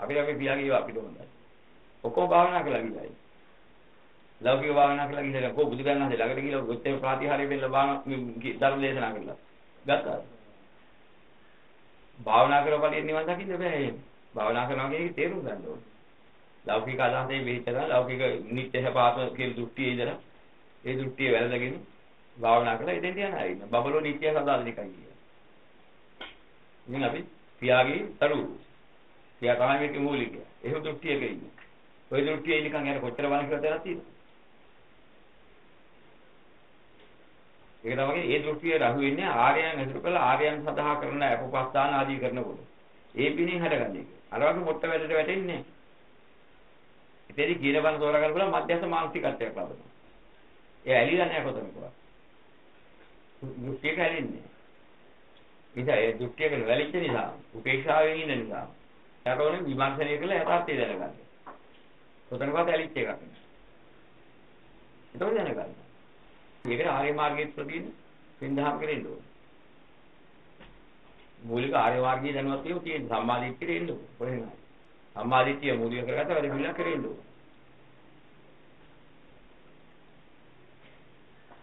අපි අපි පියාගේ ඒවා අපිට හොඳයි. ඔක්කොම භාවනා කළා ගිහලා. ලෞකික භාවනා කළා ගිහලා කො බුදුරජාණන් වහන්සේ ළඟට ගිහලා උත්තර ප්‍රාතිහාර්ය වෙන්න බාන ධර්ම දේශනා කළා. ගත්තා. භාවනා කරලා පළියෙන් නිවන් දකින්න බෑ එහෙම. භාවනා කරනවා කියන එක තේරුම් ගන්න ඕනේ. ලෞකික අදහසේ විහිතන ලෞකික නිත්‍ය සපාත කියන දෘෂ්ටියේ ඉඳලා ඒ දෘෂ්ටිය වැළඳගෙන භාවනා කරලා ඉතින් තියන අය ඉන්න. බබලෝ නිත්‍ය සදාල නිකන් කියන. ඉතින් අපි පියාගේ තරු. පියා තමයි මේකේ මූලිකය. එහෙම දෘෂ්ටියක ඉන්නේ. ওই දෘෂ්ටියේ නිකන් යන කොච්චර බලන කියලා තේරෙලා ඒක තමයි ඒ දෘෂ්ටිය රහු වෙන්නේ ආර්යයන් ඇසුරු කළ ආර්යයන් සඳහා කරන අපපස්ථාන ආදී කරනකොට. ඒ පිණින් හටගන්නේ. අර වගේ මොට්ට වැඩට වැටෙන්නේ නැහැ. ඉතින් කියන බන් තෝරා ගන්න පුළුවන් මධ්‍යස්ථ මානසිකත්වයක් ලබනවා. ඒ ඇලිලා නැහැ කොතනකවත්. දෘෂ්ටියක ඇලින්නේ. නිසා ඒ දෘෂ්ටියක වැලිච්ච නිසා උපේක්ෂාවෙන් ඉන්න නිසා. යතෝනේ විමර්ශනය කළ යථාර්ථය දැනගන්න. කොතනකවත් ඇලිච්ච එකක් නෑ. ඒක දැනගන්න. මේකට ආර්ය මාර්ගයේ ප්‍රතිින් පින්දහම් කෙරෙන්න ඕනේ. මූලික ආර්ය මාර්ගයේ දැනුවත් වීම තියෙන සම්මාදිට්ඨියට එන්න ඕනේ. කොහෙන්ද? සම්මාදිට්ඨිය මූලික කරගත්ත වැඩ පිළිලා කෙරෙන්න ඕනේ.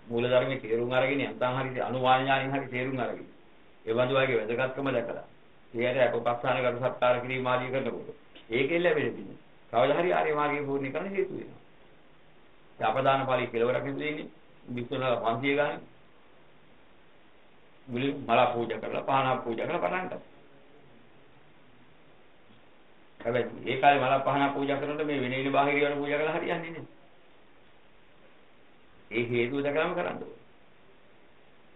මූල ධර්මයේ තේරුම් අරගෙන යන්තම් හරි අනුමාන ඥානින් හරි තේරුම් අරගෙන ඒ බඳු වගේ වැදගත්කම දැකලා ඊයට අපපස්සාන කරු සත්කාර කිරීම ආදී කරනකොට ඒකෙන් ලැබෙන්නේ කවදා හරි ආර්ය මාර්ගයේ පූර්ණ කරන්න හේතු වෙනවා. ඒ අපදාන පාළි කෙලවරක් නෙවෙයි විසුණුලා 500 ගන්න. මුලින් මල පූජා කරලා පහන පූජා කරලා පටන් ගත්තා. හැබැයි ඒ කාලේ මල පහන පූජා කරනකොට මේ වෙන වෙන බාහිර ඒවා පූජා කරලා හරියන්නේ නැහැ. ඒ හේතුව දැකලාම කරන්න ඕනේ.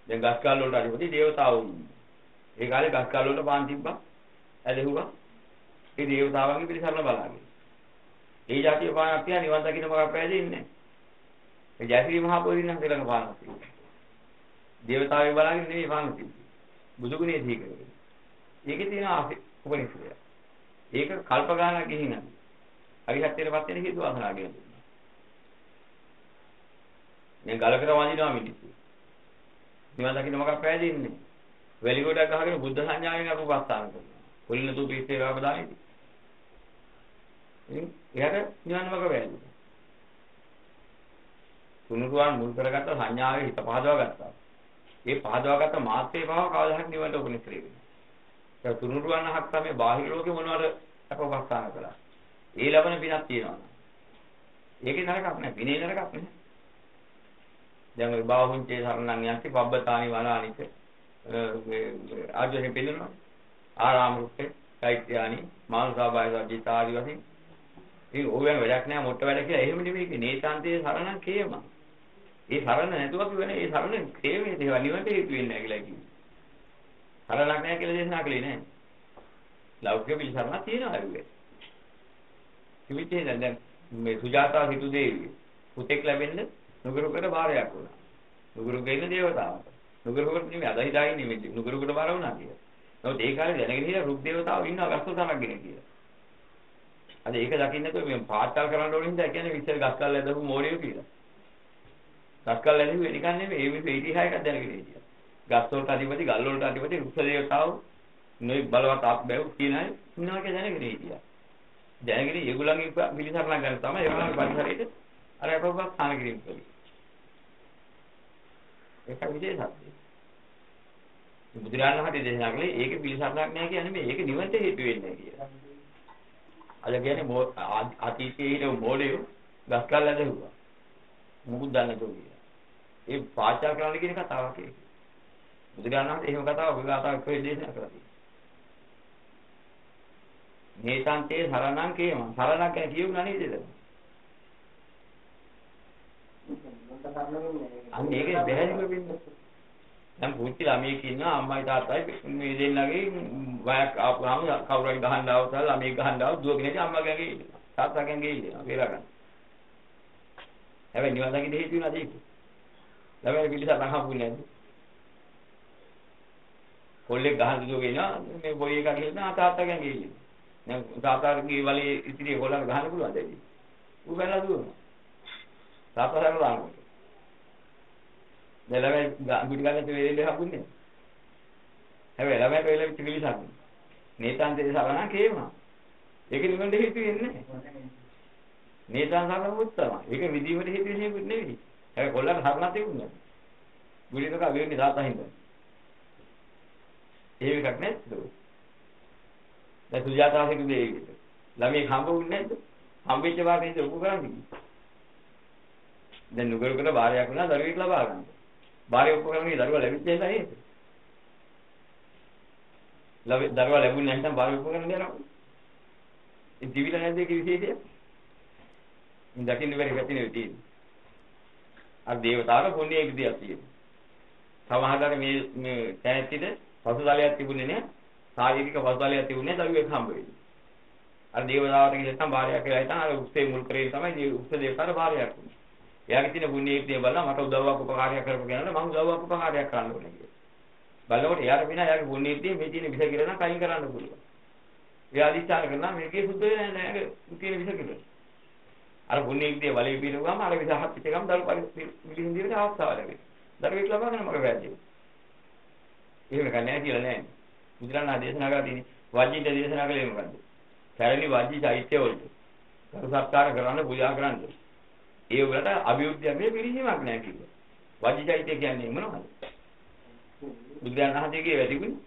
දැන් ගස්කල් වලට අධිපති දේවතාවෝ ඉන්නේ. ඒ කාලේ ගස්කල් වලට පාන් තිබ්බා. ඇලෙහුවා. ඒ දේවතාවන්ගේ පිළිසරණ බලාගෙන. ඒ જાතිය පානක් තියා නිවන් දකින්න මොකක් පැහැදෙන්නේ නැහැ. ඒ ජයශ්‍රී මහ බෝධින් වහන්සේ ළඟ පානක් තිබුණා. දේවතාවෝ බලාගෙන නෙවෙයි පානක් තිබුණේ. බුදු ගුණේ දී කරගෙන. ඒකේ තියෙන උපනිෂදය. ඒක කල්ප ගානක් ගිහින් අපි. අරිහත්ත්වයටපත් වෙන හේතු වාසනා කියන. මේ ගලකට වඳිනවා මිනිස්සු. නිවන් දකින්න මොකක් පැහැදින්නේ? වැලි ගොඩක් ගහගෙන බුද්ධ සංඥාවෙන් අපපස්ථාන කරනවා. පොලින තු පිස්සේ රාම දාන්නේ. ඉතින් එයාට නිවන් මාර්ග වැළඳුනා. තුනුරුවන් මුල් කරගත්ත සංඥාවේ හිත පහදවා ගත්තා. ඒ පහදවාගත්ත මාත්‍රේ භාව කවදා හරි නිවනට උපනිශ්‍රේ වෙනවා. ඒ තුනුරුවන් අහක් තමයි බාහිර ලෝකේ මොනවාද අපවස්ථාන කළා. ඒ ලබන පිනක් තියෙනවා. ඒකේ නරකක් නැහැ. විනේ නරකක් නැහැ. දැන් ඔය බාහුංචේ සරණං යන්ති පබ්බතානි වනානිත මේ ආජෝහෙ පිළිනවා. ආරාම රුක්කේ චෛත්‍යානි මානසාබාය සජ්ජිත ආදි වශයෙන් ඒ ඕවෙන් වැඩක් නෑ මොට්ට වැඩ කියලා එහෙම නෙමෙයි නේතාන්තයේ සරණං කේම. ඒ සරණ නැතුව අපි වෙන ඒ සරණ කේමේ දේවල් නිවන්ට හේතු වෙන්නේ නැහැ කියලා කිව්වා. සරණක් නැහැ කියලා දේශනා කළේ නෑ. ලෞකික පිළිසරණක් තියෙනවා ඒකේ. කිවිතේ දැන් මේ සුජාතා හිතු දේවිය පුතෙක් ලැබෙන්න නුගරුකට බාරයක් වුණා. නුගරුගේ ඉන්න දේවතාවට. නුගරුකට නෙමෙයි අදහි දායි නෙමෙයි නුගරුකට බාර වුණා කියලා. නමුත් ඒ කාලේ දැනගෙන හිටියා රුක් දේවතාවෝ ඉන්නවා ගස්කො තරක්ගෙන කියලා. අද ඒක දකින්න නැතුව මේ පාටල් කරන්න ඕන හින්දා කියන්නේ විශ්ව ගස්කල් ඇදපු මෝඩියෝ කියලා. ගස්කල් ඇදුවේ නිකන් නෙමෙයි ඒ විදිහේ ඉතිහාසයක් දැනගෙන හිටියා. ගස් වලට අධිපති ගල් වලට අධිපති රුක්ෂ දේවතාවෝ නොයි බලවත් ආප් බැව් කියන අය ඉන්නවා කියලා දැනගෙන හිටියා. දැනගෙන ඒගොල්ලන්ගේ පිළිසරණ ගන්න තමයි ඒගොල්ලන්ගේ පරිසරයේට අර අපව ස්ථාන කිරීම කළේ. ඒක විශේෂයි. බුදුරජාණන් වහන්සේ දේශනා කළේ ඒක පිළිසරණක් නෑ කියන්නේ මේ ඒක නිවන්ට හේතු වෙන්නේ කියලා. අද කියන්නේ අතීතයේ හිටපු මොඩියෝ ගස්කල් ඇදහුවා. මුකුත් දන්නේ නැතුව කියලා. ඒ පාචා කරන්න කියන කතාවක් ඒක. බුදුරජාණන් වහන්සේ එහෙම කතාවක් ඔය කතාවක් කොහෙද දේශනා කරලා තියෙන්නේ? මේතන්තේ සරණං කේම සරණක් ගැන කියුණා නේද එතන? අන්න ඒකේ බැහැලිම වෙන්නේ. දැන් පුංචි ළමයෙක් ඉන්නවා අම්මයි තාත්තයි මේ දෙන්නගේ වයක් ආපුවාම කවුරු හරි ගහන්න ආවොත් ළමයි ගහන්න ආවොත් දුවගෙන ඉතින් අම්මා ගෑගේ ඉන්නවා. තාත්තා ගෑගේ ඉන්නවා. බේරා ගන්න. හැබැයි නිවන් දකින්න හේතු වෙනවද ඒක? ළමයි පිළිසක් අහම්බුනේ නැද්ද? කොල්ලෙක් ගහන්න දුවගෙන ඉන්නවා මේ බොයි එක ගිහින් තාත්තා ගෑගේ ඉන්නවා. දැන් තාත්තාගේ වලේ ඉතිරි කොල්ලන් ගහන්න පුළුවන්ද ඒක? ඌ බැලලා දුවනවා. තාත්තා සරලා දානවා. දැන් ළමයි පිටි ගන්න තේ හම්බුන්නේ. හැබැයි ළමයි වෙලෙ පිළිසක්. නේතාන්තේ සවනා කේමා. ඒක නිවන්න හේතු වෙන්නේ නැහැ. නේතාන් සවන උත්තම. ඒක විදීමට හේතු වෙන්නේ නෙවෙයි. හැබැයි කොල්ලන් හරණා තිබුණා. ගුලිනක වෙන්නේ තාත්තා හින්දා. ඒ එකක් නේද? දැන් සුජාතාවසේ කිව්වේ ඒක. ළමයි හම්බුන්නේ නැද්ද? හම්බෙච්ච වාගේ ඉඳ උප කරන්නේ. දැන් නුගරුකට බාරයක් වුණා දරුවෙක් ලබා ගන්න. බාරය උපකරණේ දරුවා ලැබිච්ච නිසා නේද? ලැබි දරුවා ලැබුණේ නැත්නම් බාරය උපකරණ දෙනවා. ඒ දිවිල නැද්ද ඒක විශේෂය? ඉන් දකින්න බැරි පැතිනේ තියෙන්නේ. අර දේවතාවර පුණ්‍ය විදියක් තියෙනවා. සමහරවිට මේ මේ තැනැත්තිට පසුතලයක් තිබුණේ නැහැ. ශාරීරික පසුතලයක් තිබුණේ දරුවෙක් හම්බ වෙන්නේ. අර දේවතාවට කියනනම් බාරයක් කියලා හිටන් අර උස්සේ මුල් කරේ තමයි උස්ස දේවතාවට බාරයක් වුනේ. එයාගේ තියෙන පුණ්‍යීත්‍ය බලලා මට උදව්වක් උපකාරයක් කරපු කෙනාට මම උදව්වක් උපකාරයක් කරන්න ඕනේ කියලා. බලනකොට එයාට වෙන එයාගේ පුණ්‍යීත්‍ය මේ තියෙන විස කිරණ කයින් කරන්න පුළුවන්. එයා අදිස්ථාන කරනවා මේකේ සුද්ධ වෙන්නේ නැහැ නේද තියෙන විස කිරණ. අර පුණ්‍යීත්‍ය වලේ පිරුවාම අර විස හත් පිටකම් දරු පිළිසින් දිවට අවස්ථාව ලැබෙනවා. දරුවෙක් ලබා ගන්න මගේ වැරදියි. එහෙම කන්නේ කියලා නෑ. බුදුරණා දේශනා කරලා තියෙන්නේ වජ්ජිත දේශනා කළේ මොකද්ද? පැරණි වජ්ජි චෛත්‍ය වලට කරු සත්කාර කරන්න පූජා කරන්න. ඒ වලට අභිවෘද්ධියක් නේ පිළිහිමක් නෑ කිව්වා. වජිචෛත්‍ය කියන්නේ මොනවද? බුදුන් වහන්සේගේ වැඩිකුනේ.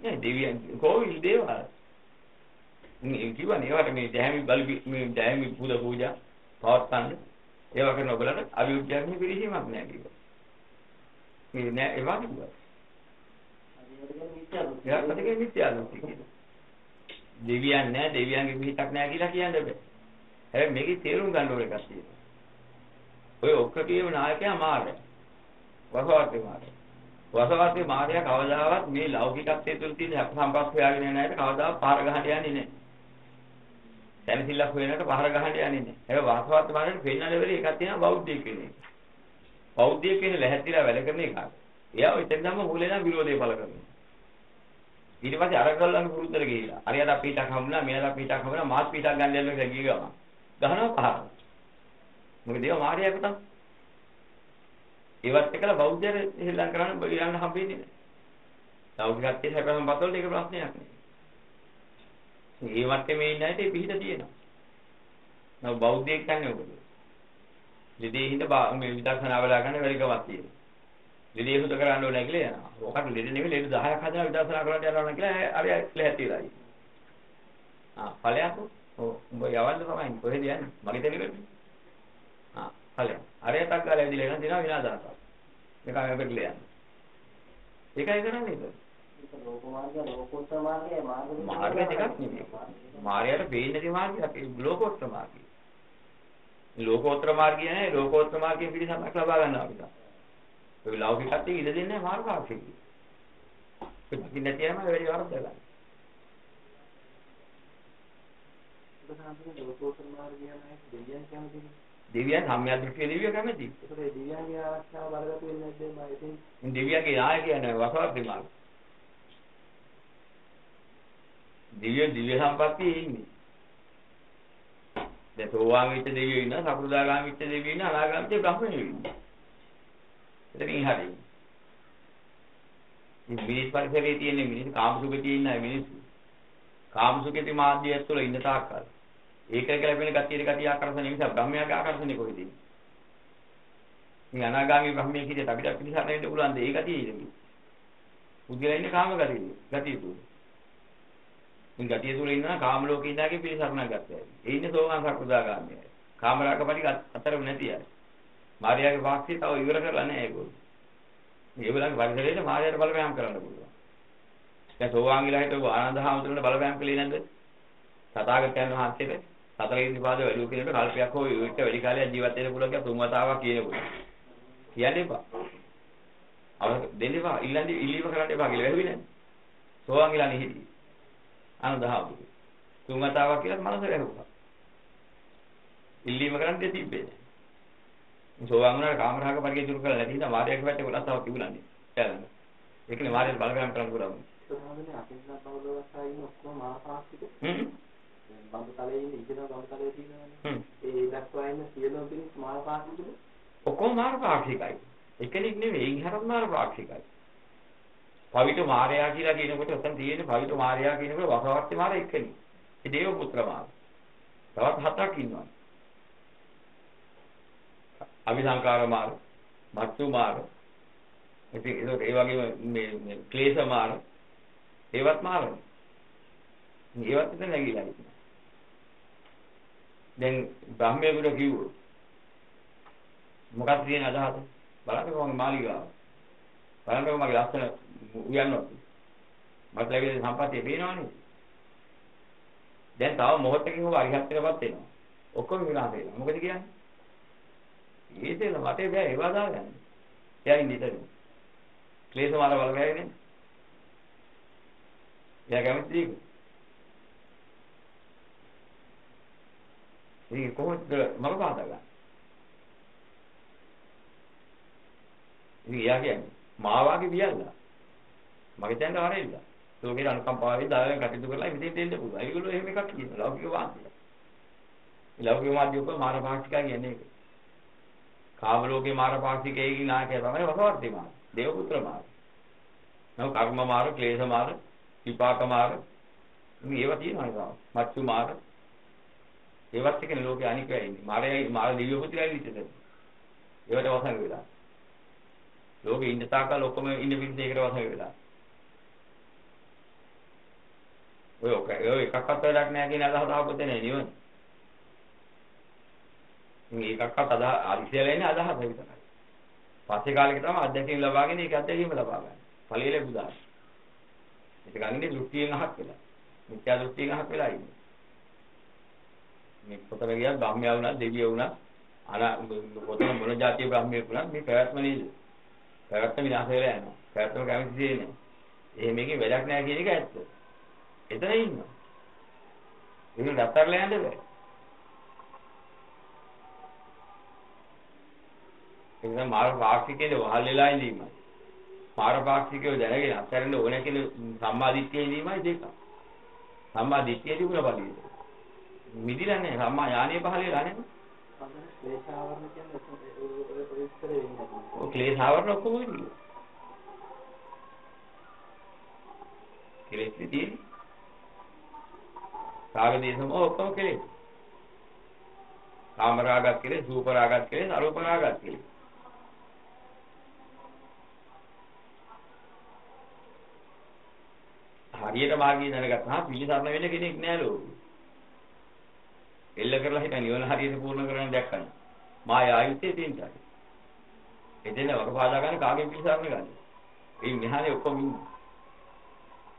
නෑ දෙවියන් කෝවිල් දේවල්. මේ කිව්වනේ ඒවට මේ දැහැමි බලි මේ දැහැමි පුද පූජා පවත්වන්න ඒවා කරන ඔයගලට අභිවෘද්ධියක් නේ පිළිහිමක් නෑ කිව්වා. මේ නෑ ඒවා කිව්වා. එයාට කියන්නේ මිත්‍යාදෘෂ්ටි කියලා. දෙවියන් නෑ දෙවියන්ගේ පිටක් නෑ කියලා කියන්න බෑ. හැබැයි මේකේ තේරුම් ගන්න ඕන එකක් තියෙනවා. ඔය ඔක්කොටම නායකයා මාර්යා. වසවාර්ථේ මාර්යා. වසවාර්ථේ මාර්යා කවදාවත් මේ ලෞකිකත්වයේ තුල තියෙන අප සම්පත් හොයාගෙන යන අයට කවදාවත් පහර ගහන්න යන්නේ නැහැ. දැනසිල්ලක් හොයනකට පහර ගහන්න යන්නේ නැහැ. ඒක වසවාර්ථ මාර්යාට පෙන්නන වෙලේ එකක් තියෙනවා බෞද්ධයෙක් කියන එක. බෞද්ධයෙක් කියන ලැහැත්තිලා වැඩ කරන එක. එයා ඔය තෙන්දම මූලේ නම් විරෝධය පළ කරනවා. ඊට පස්සේ අර කල්ලන් පුරුද්දට ගිහිලා. අරියට අපිටක් හම්බුණා, මෙයාලා අපිටක් හම්බුණා, මාත් පිටක් ගන්න යන්න කියලා ගිය ගමන්. ගහනවා පහර. මොකද ඒවා මාර්යාවක තමයි. ඒවත් එක්කලා බෞද්ධයර හෙල්ලම් කරන්න යන්න හම්බෙන්නේ නැහැ. ලෞකිකත්වයේ හැබැයි බතවල ඒක ප්‍රශ්නයක් නෙවෙයි. ඒ වත්තේ මේ ඉන්න ඇයිද පිහිට තියෙනවා. නෝ බෞද්ධයෙක් කියන්නේ ඔබද. ලෙඩේ හිඳ මේ විදර්ශනා වල ගන්න වෙලිකමක් තියෙනවා. ලෙඩේ හුද කරන්න ඕනේ කියලා යනවා. ඔකට ලෙඩ නෙවෙයි ලෙඩ 10ක් හදලා විදර්ශනා කරන්න යනවා කියලා අර ලැහැතිලා ඉන්නේ. ආ ඵලයක් ඔව් උඹ යවන්න තමයි කොහෙද යන්නේ? මගේ තේරෙන්නේ. ඵලයක්. අරයටක් ගාලා ඇවිදලා එන දිනා විනාශාවක්. මේක අයකට ලියන්න. ඒකයි කරන්නේ ඒක. මාර්ග දෙකක් නෙමෙයි. මාර්ගයට පේන්නේ මාර්ගයක්. ඒ ලෝකෝත්තර මාර්ගය. ලෝකෝත්තර මාර්ගය නේ ලෝකෝත්තර මාර්ගයෙන් පිළිසමක් ලබා ගන්නවා අපිට. ඒ ලෞකිකත්වයේ ඉඳ දෙන්නේ මාර්ගාක්ෂික. ඒක දකින්න තියෙනම වැඩි වරද්ද ගන්න. ලෝකෝත්තර මාර්ගය කියන්නේ දෙවියන් කැමතිනේ. දෙවියන් සම්මිය දෘෂ්ටිය දෙවියෝ කැමති. ඒකේ දිව්‍යයන්ගේ ආරක්ෂාව බලගතු වෙන්නේ නැද්ද මම ඉතින් ඉතින් දෙවියන්ගේ නායකයා නේ වසවත් දෙමාල්. දිව්‍ය දිව්‍ය සම්පත්තියේ ඉන්නේ. දැන් සෝවාන් වෙච්ච දෙවියෝ ඉන්නවා, සකෘදාගාමී වෙච්ච දෙවියෝ ඉන්නවා, අනාගාමී වෙච්ච බ්‍රහ්මණයෝ ඉන්නවා. එතනින් හරි. මේ මිනිස් පරිසරයේ තියෙන මිනිස් කාමසුඛයේ ඉන්න මිනිස්සු. කාමසුඛයේ මාධ්‍යය තුළ ඉන්න තාක්කල්. ඒක ගැලපෙන ගතියේ ගතිය ආකර්ෂණය නිසා බ්‍රහ්මයාගේ ආකර්ෂණය කොහෙද ඉන්නේ? මේ අනාගාමී බ්‍රහ්මයේ කිදියට අපිට පිළිසරණ වෙන්න පුළුවන් ද ඒ ගතිය ඉන්නේ. පුද්ගලයා ඉන්නේ කාම ගතියේ. ගතිය තුල. මේ ගතිය තුල ඉන්නා කාම ලෝකේ ඉඳාගේ පිළිසරණ ගත්තා. ඒ ඉන්නේ සෝවාන් සක්‍රදාගාමී. කාම රාගපටි අතරම නැති අය. මාර්යාගේ වාක්‍යය තව ඉවර කරලා නැහැ ඒගොල්ලෝ. මේගොල්ලන්ගේ පරිසරයේ මාර්යාට බලපෑම් කරන්න පුළුවන්. දැන් සෝවාන් ගිලා හිටපු ආනන්ද හාමුදුරනේ බලපෑම් කළේ නැද්ද? තථාගතයන් වහන්සේට සතර ඉන්දිපාද වැඩි කෙනෙකුට කල්පයක් හෝ විවිධ වැඩි කාලයක් ජීවත් වෙන්න පුළුවන් කියලා තුන් වතාවක් කියනකොට. කියන්න එපා. අව දෙන්න එපා. ඉල්ලන්නේ ඉල්ලීම කරන්න එපා කියලා වැහුවේ නැද්ද? සෝවාන් ගිලා නිහිටි. තුන් වතාවක් කියලා මනස වැහුවා. ඉල්ලීම කරන්න දෙතිබ්බේ. සෝවාන් වුණාට කාමරාග පරිගය දුරු කරලා නැති නිසා මාර්යාගේ පැත්තේ කොටස් තව තිබුණානේ. එයාලම. ඒකනේ මාර්යාට බලපෑම් කරන්න පුළුවන්. සෝවාන්නේ අපින්නා බවලවස්සයි ඉන්න ඔක්කොම මාපාස්තික හ්ම්. බම්බ තලයේ ඉන්න ඉගෙන බම්බ තලයේ තියෙනවානේ. හ්ම්. ඒ දක්වා ඉන්න සියලුම පිළිස් මාපාස්තිකද? ඔක්කොම මාර පාක්ෂිකයි. එකෙනෙක් නෙවෙයි, ඉහරත් මාර පාක්ෂිකයි. පවිතු මාරයා කියලා කියනකොට ඔතන තියෙන්නේ පවිතු මාරයා කියනකොට වසවර්ති මාර එක්කෙනෙක්. ඒ දේව පුත්‍ර මාර. තවත් හතක් ඉන්නවා. අවිසංකාර මාර, මත්තු මාර. ඉතින් ඒක ඒ වගේම මේ මේ ක්ලේශ මාර. ඒවත් මාරනේ. ඒවත් ඉතින් නැගිලා ඉන්නවා. දැන් බ්‍රහ්මයෙකුට කිව්වොත් මොකක්ද තියෙන අදහස? බලන්නකෝ මගේ මාලිගාව. බලන්නකෝ මගේ ලස්සන උයන්නොත්. මට ලැබෙන සම්පත්තිය පේනවනේ. දැන් තව මොහොතකින් ඔබ අරිහත්ත්වයටපත් වෙනවා. ඔක්කොම විනාශ වෙනවා. මොකද කියන්නේ? ඊටේල මට බෑ ඒවා දාගන්න. එයා ඉන්නේ ඉතින්. ක්ලේශ මාර වල බෑනේ. එයා කැමති ඒක. ඉතින් කොහොමද මම පාදා ගන්න? ඉතින් එයා කියන්නේ මා වාගේ වියල්ලා. මගේ තැනට ආරෙන්න. ලෝකේ අනුකම්පාවෙන් දායක කටයුතු කරලා ඉතින් දෙන්න පුළුවන්. ඒගොල්ලෝ එහෙම එකක් කියනවා. ලෞකික වාක්‍යය. ලෞකික වාක්‍යය උප මානපාක්ෂිකා කියන්නේ ඒක. කාම ලෝකේ මානපාක්ෂිකයේ නායකයා තමයි වසවර්ති මාන. දේවපුත්‍ර මාන. නෝ කර්ම මාන, ක්ලේශ මාන, විපාක මාන. මේ ඒවා තියෙනවා නේද? මච්චු මාන. ඒවත් එක්කනේ ලෝකේ අනික වෙන්නේ. මාරයයි මාර දිව්‍ය පුත්‍රයයි විතරද. ඒවට වසඟ වෙලා. ලෝකේ ඉන්න තාකල් ඔක්කොම ඉන්න පිළිද ඒකට වසඟ වෙලා. ඔය ඔක ඔය එකක්වත් වැඩක් නැහැ කියන අදහස ආපොත් නේ නිවන. මේ එකක්වත් අදහ අරිසියලා ඉන්නේ අදහස විතරයි. පස්සේ කාලෙක තමයි අධ්‍යක්ෂින් ලබාගෙන ඒක අධ්‍යක්ෂින්ම ලබා ගන්න. ඵලයේ ලැබුදා. ඒක ගන්නේ දෘෂ්ටියෙන් අහක් වෙලා. මිත්‍යා දෘෂ්ටියෙන් අහක් වෙලා ඉන්නේ. මේ පොතක ගියා බ්‍රහ්මයා වුණා දෙවියෝ වුණා අන පොතන මොන જાතිය බ්‍රහ්මයෙක් වුණා මේ පැවැත්ම නේද? පැවැත්ම විනාශ වෙලා යනවා. පැවැත්ම කැමති දෙයක් නෑ. එහෙම එකේ වැඩක් නෑ කියන එක ඇත්ත. එතන ඉන්නවා. ඒක දත්තරලා යන්න බෑ. එතන මාර පාක්ෂිකයේ වහල් වෙලා ඉඳීමයි. මාර පාක්ෂිකයෝ දැනගෙන අත්හැරෙන්න ඕන කියන සම්මාදිට්ඨියේ ඉඳීමයි දෙක. සම්මාදිට්ඨිය තිබුණ බලන්නේ. මිදිලා නැහැ සම්මා ඥානෙ පහල වෙලා නැහැ. ක්ලේශාවරණ කියන්නේ ඔය පරිස්සරේ ඉන්නේ. ඔය ක්ලේශාවරණ ඔක්කොම ඉන්නේ. කෙලෙස් තියෙන්නේ. රාග දේශම ඔක්කොම කෙලෙස්. කාම රාගත් කෙලෙස්, රූප රාගත් කෙලෙස්, අරූප රාගත් කෙලෙස්. හරියට මාර්ගය දැනගත්තා පිළිසරණ වෙන්න කෙනෙක් නෑ ලෝකෙ. එල්ල කරලා හිටන් නිවන හරියට පූර්ණ කරන්න දැක්කම මාය ආයුත්තේ තියෙනවා. එදෙන වකපාදා ගන්න කාගෙන් පිළිසරණ ගන්න. මේ මෙහානේ ඔක්කොම ඉන්නේ.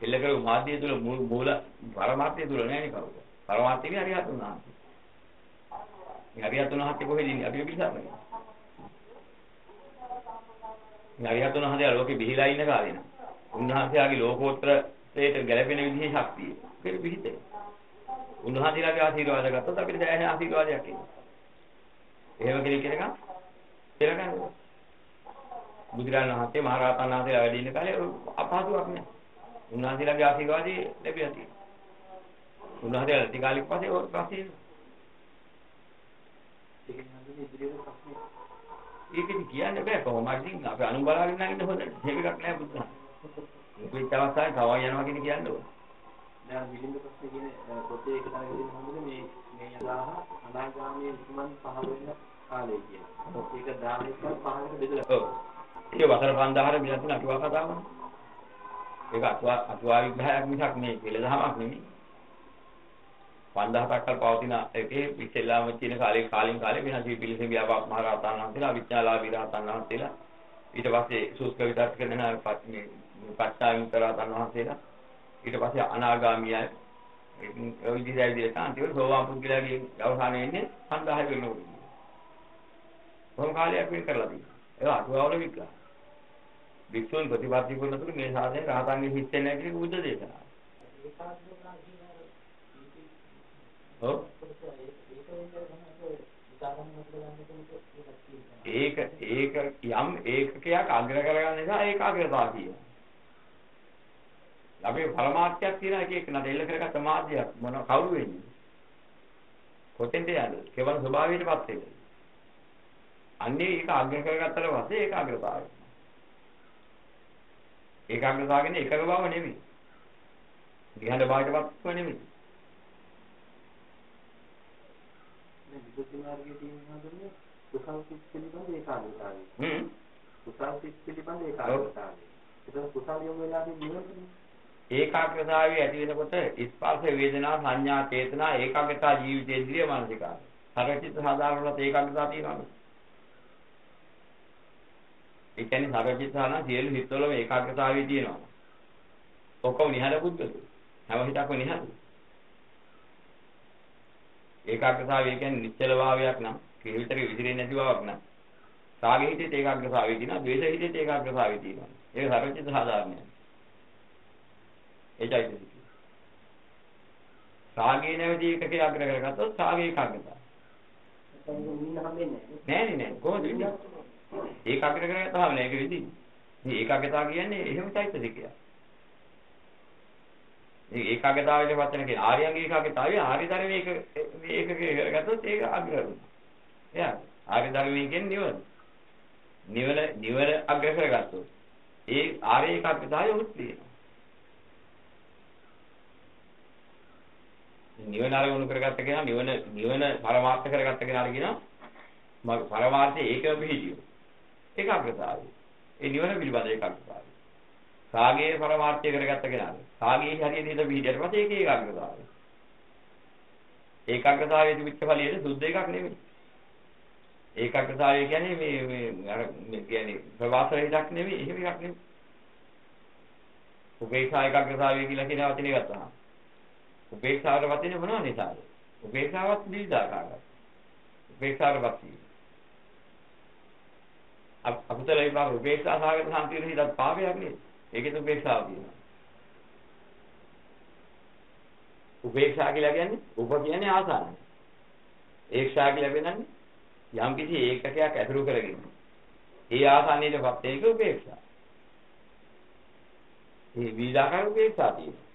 එල්ල කරු මාධ්‍ය තුල මූල පරමාර්ථය තුල නෑනේ කවුද? පරමාර්ථයේ හරියට උනා. මේ හරියට උනාත් කොහෙද ඉන්නේ? අපි පිළිසරණ ගන්න. මේ හරියට උනා හදලා ලෝකෙ බිහිලා ඉන්න කාලේ න ะ. උන්වහන්සේගේ ලෝකෝත්තරයට ගැලපෙන විදිහේ ශක්තිය. ඒක පිහිටේ. උන්වහන්සේලාගේ ආශිර්වාද ගත්තොත් අපිට දැනෙන ආශිර්වාදයක් එනවා. එහෙම කෙනෙක් කෙනකම් කියලා ගන්නවා. බුදුරජාණන් වහන්සේ මහරහතන් වහන්සේලා වැඩ ඉන්න කාලේ අපහසුයක් නෑ. උන්වහන්සේලාගේ ආශිර්වාදය ලැබිලා තියෙනවා. උන්වහන්සේලා ටික කාලෙක පස්සේ ඕක ප්‍රශ්නේ ඒක නම් ඉදිරියට ප්‍රශ්නේ. ඒකෙදි කියන්න බෑ කොහොමද ඉතින් අපි අනුබලාගෙන නම් ඉන්න හොඳ. එකක් නෑ බුදුහාම. මොකද අවස්ථාවේ කවා යනවා කියන කියන්න ඕන. දැන් විලින්ද ප්‍රශ්නේ කියන්නේ පොතේ එක තැනක දෙන මොකද මේ මේ යදාහ අනාගාමී උතුමන් පහළ වෙන කාලය කියන්නේ. ඒක 10 පහලට බෙදලා. ඔව්. ඒක වසර 5000 මිලක් තියෙන අටුවා කතාවනේ. ඒක අටුවා අටුවා විග්‍රහයක් මිසක් මේ පෙළදහමක් නෙමෙයි. 5000ක් කල් පවතින එකේ ඉස්සෙල්ලාම තියෙන කාලේ කාලින් කාලේ වෙනස් වී පිළිසෙ ව්‍යාපාර මහ රහතන් වහන්සේලා අවිඥාලාභී රහතන් වහන්සේලා ඊට පස්සේ සූත්‍ර විතර්ක කරන මේ පච්චාමිතර රහතන් වහන්සේලා ඊට පස්සේ අනාගාමීයයි ඒ විදිහයි විදිහට අන්තිමට සෝවාන් පුද්ගලයාගේ අවසානයේ ඉන්නේ 5000 වෙනකොට. කොහොම කාලයක් වෙන් කරලා තියෙනවා. ඒක අටුවාවල විග්‍රහ. වික්ෂුන් ප්‍රතිපත්ති කරනකොට මේ සාධනේ රහතන්ගේ හිතේ නැහැ කියන බුද්ධ දේශනාව. ඔව් ඒක ඒක යම් ඒකකයක් අග්‍ර කරගන්න නිසා ඒකාග්‍රතාව කියනවා. අපි පරමාර්ථයක් තියෙන එක එක නඩ එල්ල කරගත්ත මාධ්‍යයක් මොන කවුරු වෙන්නේ? කොතෙන්ද යන්නේ? කෙවල් ස්වභාවයටපත් වෙන්නේ. අන්නේ ඒක අග්‍ර කරගත්තට පස්සේ ඒකාග්‍රතාවය. ඒකාග්‍රතාව කියන්නේ එකක බව නෙමෙයි. ධ්‍යාන භාගයටපත්ව නෙමෙයි. මේ විසුද්ධි මාර්ගයේ තියෙන කුසල් සිත් පිළිබඳ ඒකාග්‍රතාවය. හ්ම්. කුසල් සිත් පිළිබඳ ඒකාග්‍රතාවය. ඒක කුසල් යොමු වෙලාදී නිවන්නේ. ඒකාග්‍රතාවයේ ඇති වෙනකොට ස්පර්ශ වේදනා සංඥා චේතනා ඒකාග්‍රතා ජීවිතේන්ද්‍රිය මානසිකාරය. සරචිත්ත සාධාරණවත් ඒකාග්‍රතාව තියෙනවනේ. ඒ කියන්නේ සාධාරණ සියලු හිතවලම ඒකාග්‍රතාවය තියෙනවා. ඔක්කොම නිහඬ බුද්ධතු. හැම හිතක්ම නිහඬ. ඒකාග්‍රතාවය කියන්නේ නිශ්චල භාවයක් නම් කිවිතරේ විසිරෙන්නේ නැති බවක් නම් රාගෙ හිතේ ඒකාග්‍රතාවය තියෙනවා, ද්වේෂ හිතේ ඒකාග්‍රතාවය තියෙනවා. ඒක සරචිත්ත සාධාරණයි. ඒ චෛතසිකය. රාගේ නැවති එකක අග්‍ර කරගත්තොත් රාගේ ඒකාග්‍රතාව. නෑ නෑ කොහොමද වෙන්නේ? ඒක අග්‍ර කරගත්තාම නෑ ඒක වෙන්නේ. මේ ඒකාග්‍රතාව කියන්නේ එහෙම චෛතසිකයක්. මේ ඒකාග්‍රතාවයේ වචන කියන ආර්යංග ඒකාග්‍රතාවය ආර්ය ධර්මයේ ඒක මේකක කරගත්තොත් ඒක අග්‍ර වෙනවා. එයා ආර්ය ධර්මයේ කියන්නේ නිවන. නිවන නිවන අග්‍ර කරගත්තොත් ඒ ආර්ය ඒකාග්‍රතාවය උත් තියෙනවා. නිවන අරමුණු කරගත්ත කෙනා නිවන නිවන පරමාර්ථ කරගත්ත කෙනාට කියනවා පරමාර්ථයේ ඒකම පිළිදියෝ. ඒකාග්‍රතාවය. ඒ නිවන පිළිබඳ ඒකාග්‍රතාවය. සාගයේ පරමාර්ථය කරගත්ත කෙනාට සාගයේ හරියට ඉඳ පිළිදියට පස්සේ ඒක ඒකාග්‍රතාවය. ඒකාග්‍රතාවයේ තිබිච්ච ඵලියේ සුද්ධ එකක් නෙමෙයි. ඒකාග්‍රතාවය කියන්නේ මේ මේ අර කියන්නේ ප්‍රවාසර හිතක් නෙමෙයි එහෙම එකක් නෙමෙයි. උපේක්ෂා ඒකාග්‍රතාවය කියලා කියන වචනේ ගත්තා. උපේක්ෂාවට වතිනේ මොනවා නිසාද? උපේක්ෂාවත් දීදාකාරයි. උපේක්ෂාවට වති. අකුසල විභාග උපේක්ෂා සාගත සම්පීර්ණ හිතත් පාපයක් නේද? ඒකෙත් උපේක්ෂාව තියෙනවා. උපේක්ෂා කියලා කියන්නේ උප කියන්නේ ආසන්න. ඒක්ෂා කියලා වෙනන්නේ යම් කිසි ඒකකයක් ඇතුළු කරගෙන. ඒ ආසන්නයටපත් ඒක උපේක්ෂා. මේ විවිධාකාර උපේක්ෂා තියෙනවා.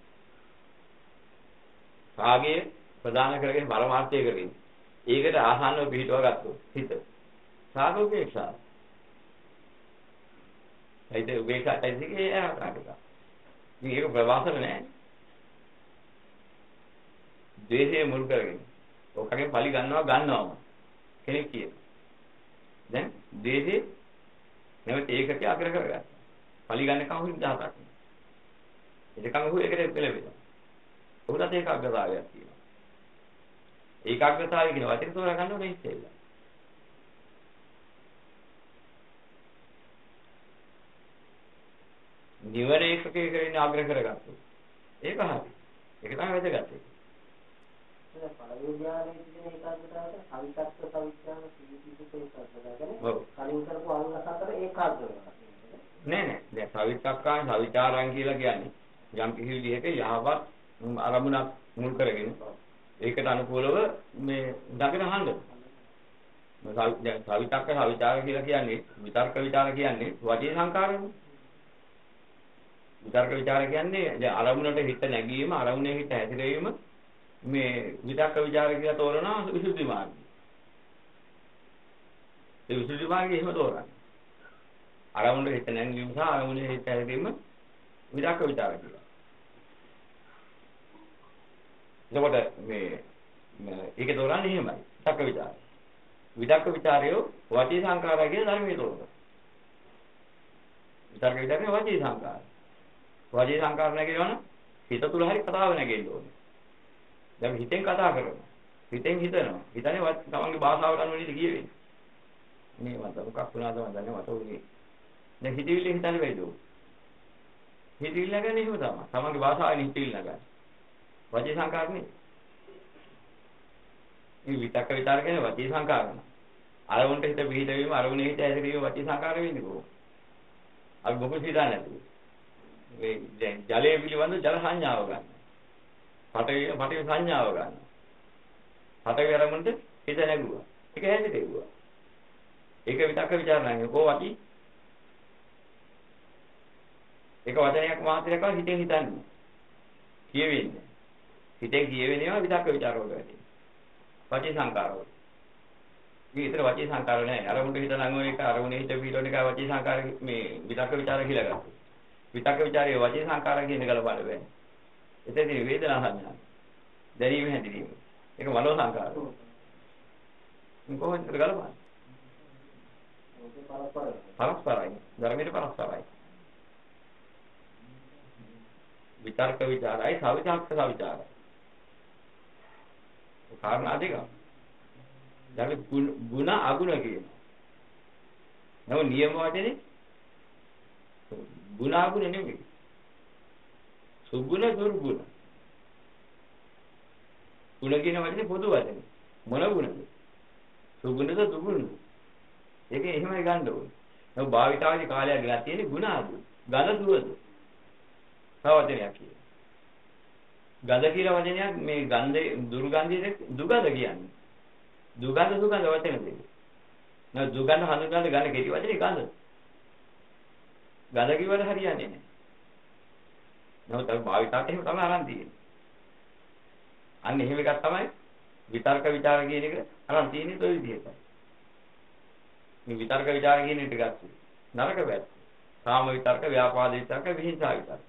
රාගය ප්‍රධාන කරගෙන පරමාර්ථය කරගෙන ඒකට ආසන්නව පිටව ගත්තොත් හිත රාග උපේක්ෂා ඒයිද උපේක්ෂා ඇයිසිකේ ආකාරයක මේක ප්‍රවාසන නෑ. ද්වේෂය මුල් කරගෙන. ඔකගෙන් පලි ගන්නවා ගන්නවම කෙනෙක් කියන දැන් ද්වේෂය නැවත ඒකක අග්‍ර කරගත්තා පලි ගන්න කවුරුද 17ක් එතකම ඔහු ඒකට පෙළඹෙනවා උහුණත් ඒකාග්‍රතාවයක් තියෙනවා. ඒකාග්‍රතාවය කියන වචනේ තෝරා ගන්න ඕනේ ඉස්සෙල්ලා. නිවන ඒකකේ කරගෙන ආග්‍රහ කරගත්තා. ඒක හරි. ඒක තමයි වැදගත් එක. පළවෙනි ධ්‍යානයේ තියෙන ඒකාග්‍රතාවට අවිතක්ක සවිඥාන සීතිසුත ඒකාග්‍රතාව කලින් කරපු අංග හතර ඒකාග්‍ර වෙනවා. නෑ නෑ. දැන් සවිතක්කාය සවිචාරං කියලා කියන්නේ යම් කිසි විදිහක යහපත් අරමුණක් මුල් කරගෙන ඒකට අනුකූලව මේ දකින හඬ. දැන් සවිතක්ක සවිචාර කියලා කියන්නේ විතර්ක විචාර කියන්නේ වචී සංකාරනේ. විතර්ක විචාර කියන්නේ දැන් අරමුණට හිත නැගීම අරමුණේ හිත හැසිරීම මේ විතක්ක විචාර කියලා තෝරනවා විසුද්ධි මාර්ගය. ඒ විසුද්ධි මාර්ගය එහෙම තෝරන්නේ. අරමුණට හිත නැංවීම සහ අරමුණේ හිත හැසිරීම විතක්ක විචාර කියලා. එතකොට මේ ඒකේ තෝරන්නේ එහෙමයි. විතක්ක විචාරය. විතක්ක ਵਿਚාරය වචී සංකාරය කියන ධර්මයේ තෝරන. විතර්ක විචාරය වචී සංකාරය. වචී සංකාර නැගෙනවනම් හිත තුල හරි කතාව නැගෙන්න ඕනේ. දැන් හිතෙන් කතා කරනවා. හිතෙන් හිතනවා. හිතන්නේ තමන්ගේ භාෂාවට අනුව නේද කියවෙන්නේ. මේ මත මොකක් වුණාද මම දන්නේ මත උනේ. දැන් හිතවිල්ල හිතන්නේ වෙයිද? හිතවිල්ල ගැන එහෙම තමයි. තමන්ගේ භාෂාවෙන් හිතවිල්ල ගන්න. වචී සංකාර නේ. මේ විතක්ක විචාර කියන්නේ වචී සංකාරන. අරමුණට හිත පිහිට වීම අරමුණේ හිත ඇදහිීම වචී සංකාර වෙන්නේ කොහොමද? අපි මොකද හිතන්නේ නැතුව. මේ දැන් ජලය පිළිබඳ ජල සංඥාව ගන්න. පඨවි පඨවි සංඥාව ගන්න. පඨවි අරමුණට හිත නැගුවා. ඒක හැදෙන්නේ දෙවුවා. ඒක විතක්ක විචාර නැහැ. කොහොම වචී? ඒක වචනයක් මාත්‍රයක් හිතෙන් හිතන්නේ. කියවෙන්නේ. හිතෙන් කියවෙනවා විතක්ක විචාර වල වැඩි. වචී සංකාරවල. මේ විතර වචී සංකාර නෑ. අරමුණට හිත නංගන එක අරමුණේ හිත පිටවන එක වචී සංකාර මේ විතක්ක ਵਿਚාර කියලා ගන්නවා. විතක ਵਿਚාරයේ වචේ සංකාර කියන ගලපන්න බෑ. එතෙන්දී වේදනා සංඥා. දැරීම හැඳිනීම. ඒක මනෝ සංකාර. කොහොමද ගලපන්නේ? පරස්පරයි. ධර්මයේ පරස්පරයි. විතර්ක ਵਿਚාරයි සවිචාක්ක සවිචාරයි. කාරණා දෙක. දැන් ගුණ අගුණ කියන. නම නියම වචනේ ගුණාගුණ නෙමෙයි. සුගුණ දුර්ගුණ. ගුණ කියන වචනේ පොදු වචනේ. මොන ගුණද? සුගුණද දුගුණද? ඒක එහෙමයි ගන්න ඕනේ. නෝ භාවිතාවේ කාලය ගලා තියෙන්නේ ගුණ ආදු. ගල දුවද. සවචනයක් කියන. ගඳ කියලා වචනයක් මේ ගන්ධේ දුර්ගන්ධයේ දුගඳ කියන්නේ. දුගඳ දුගඳ වචන දෙන්නේ. නෝ දුගඳ හඳුනන ගඳ කෙටි වචනේ ගඳ. ගඳ කිව්වද හරියන්නේ නැහැ. නමුත් අපි භාවිතාවට එහෙම තමයි අරන් තියෙන්නේ. අන්න එහෙම එකක් තමයි විතර්ක ਵਿਚාර කියන එක අරන් තියෙන්නේ ඔය විදිහට. මේ විතර්ක ਵਿਚාර කියන එක ගත්තොත් නරක වැත්. කාම විතර්ක, ව්‍යාපාද විතර්ක, විහිංසා විතර්ක.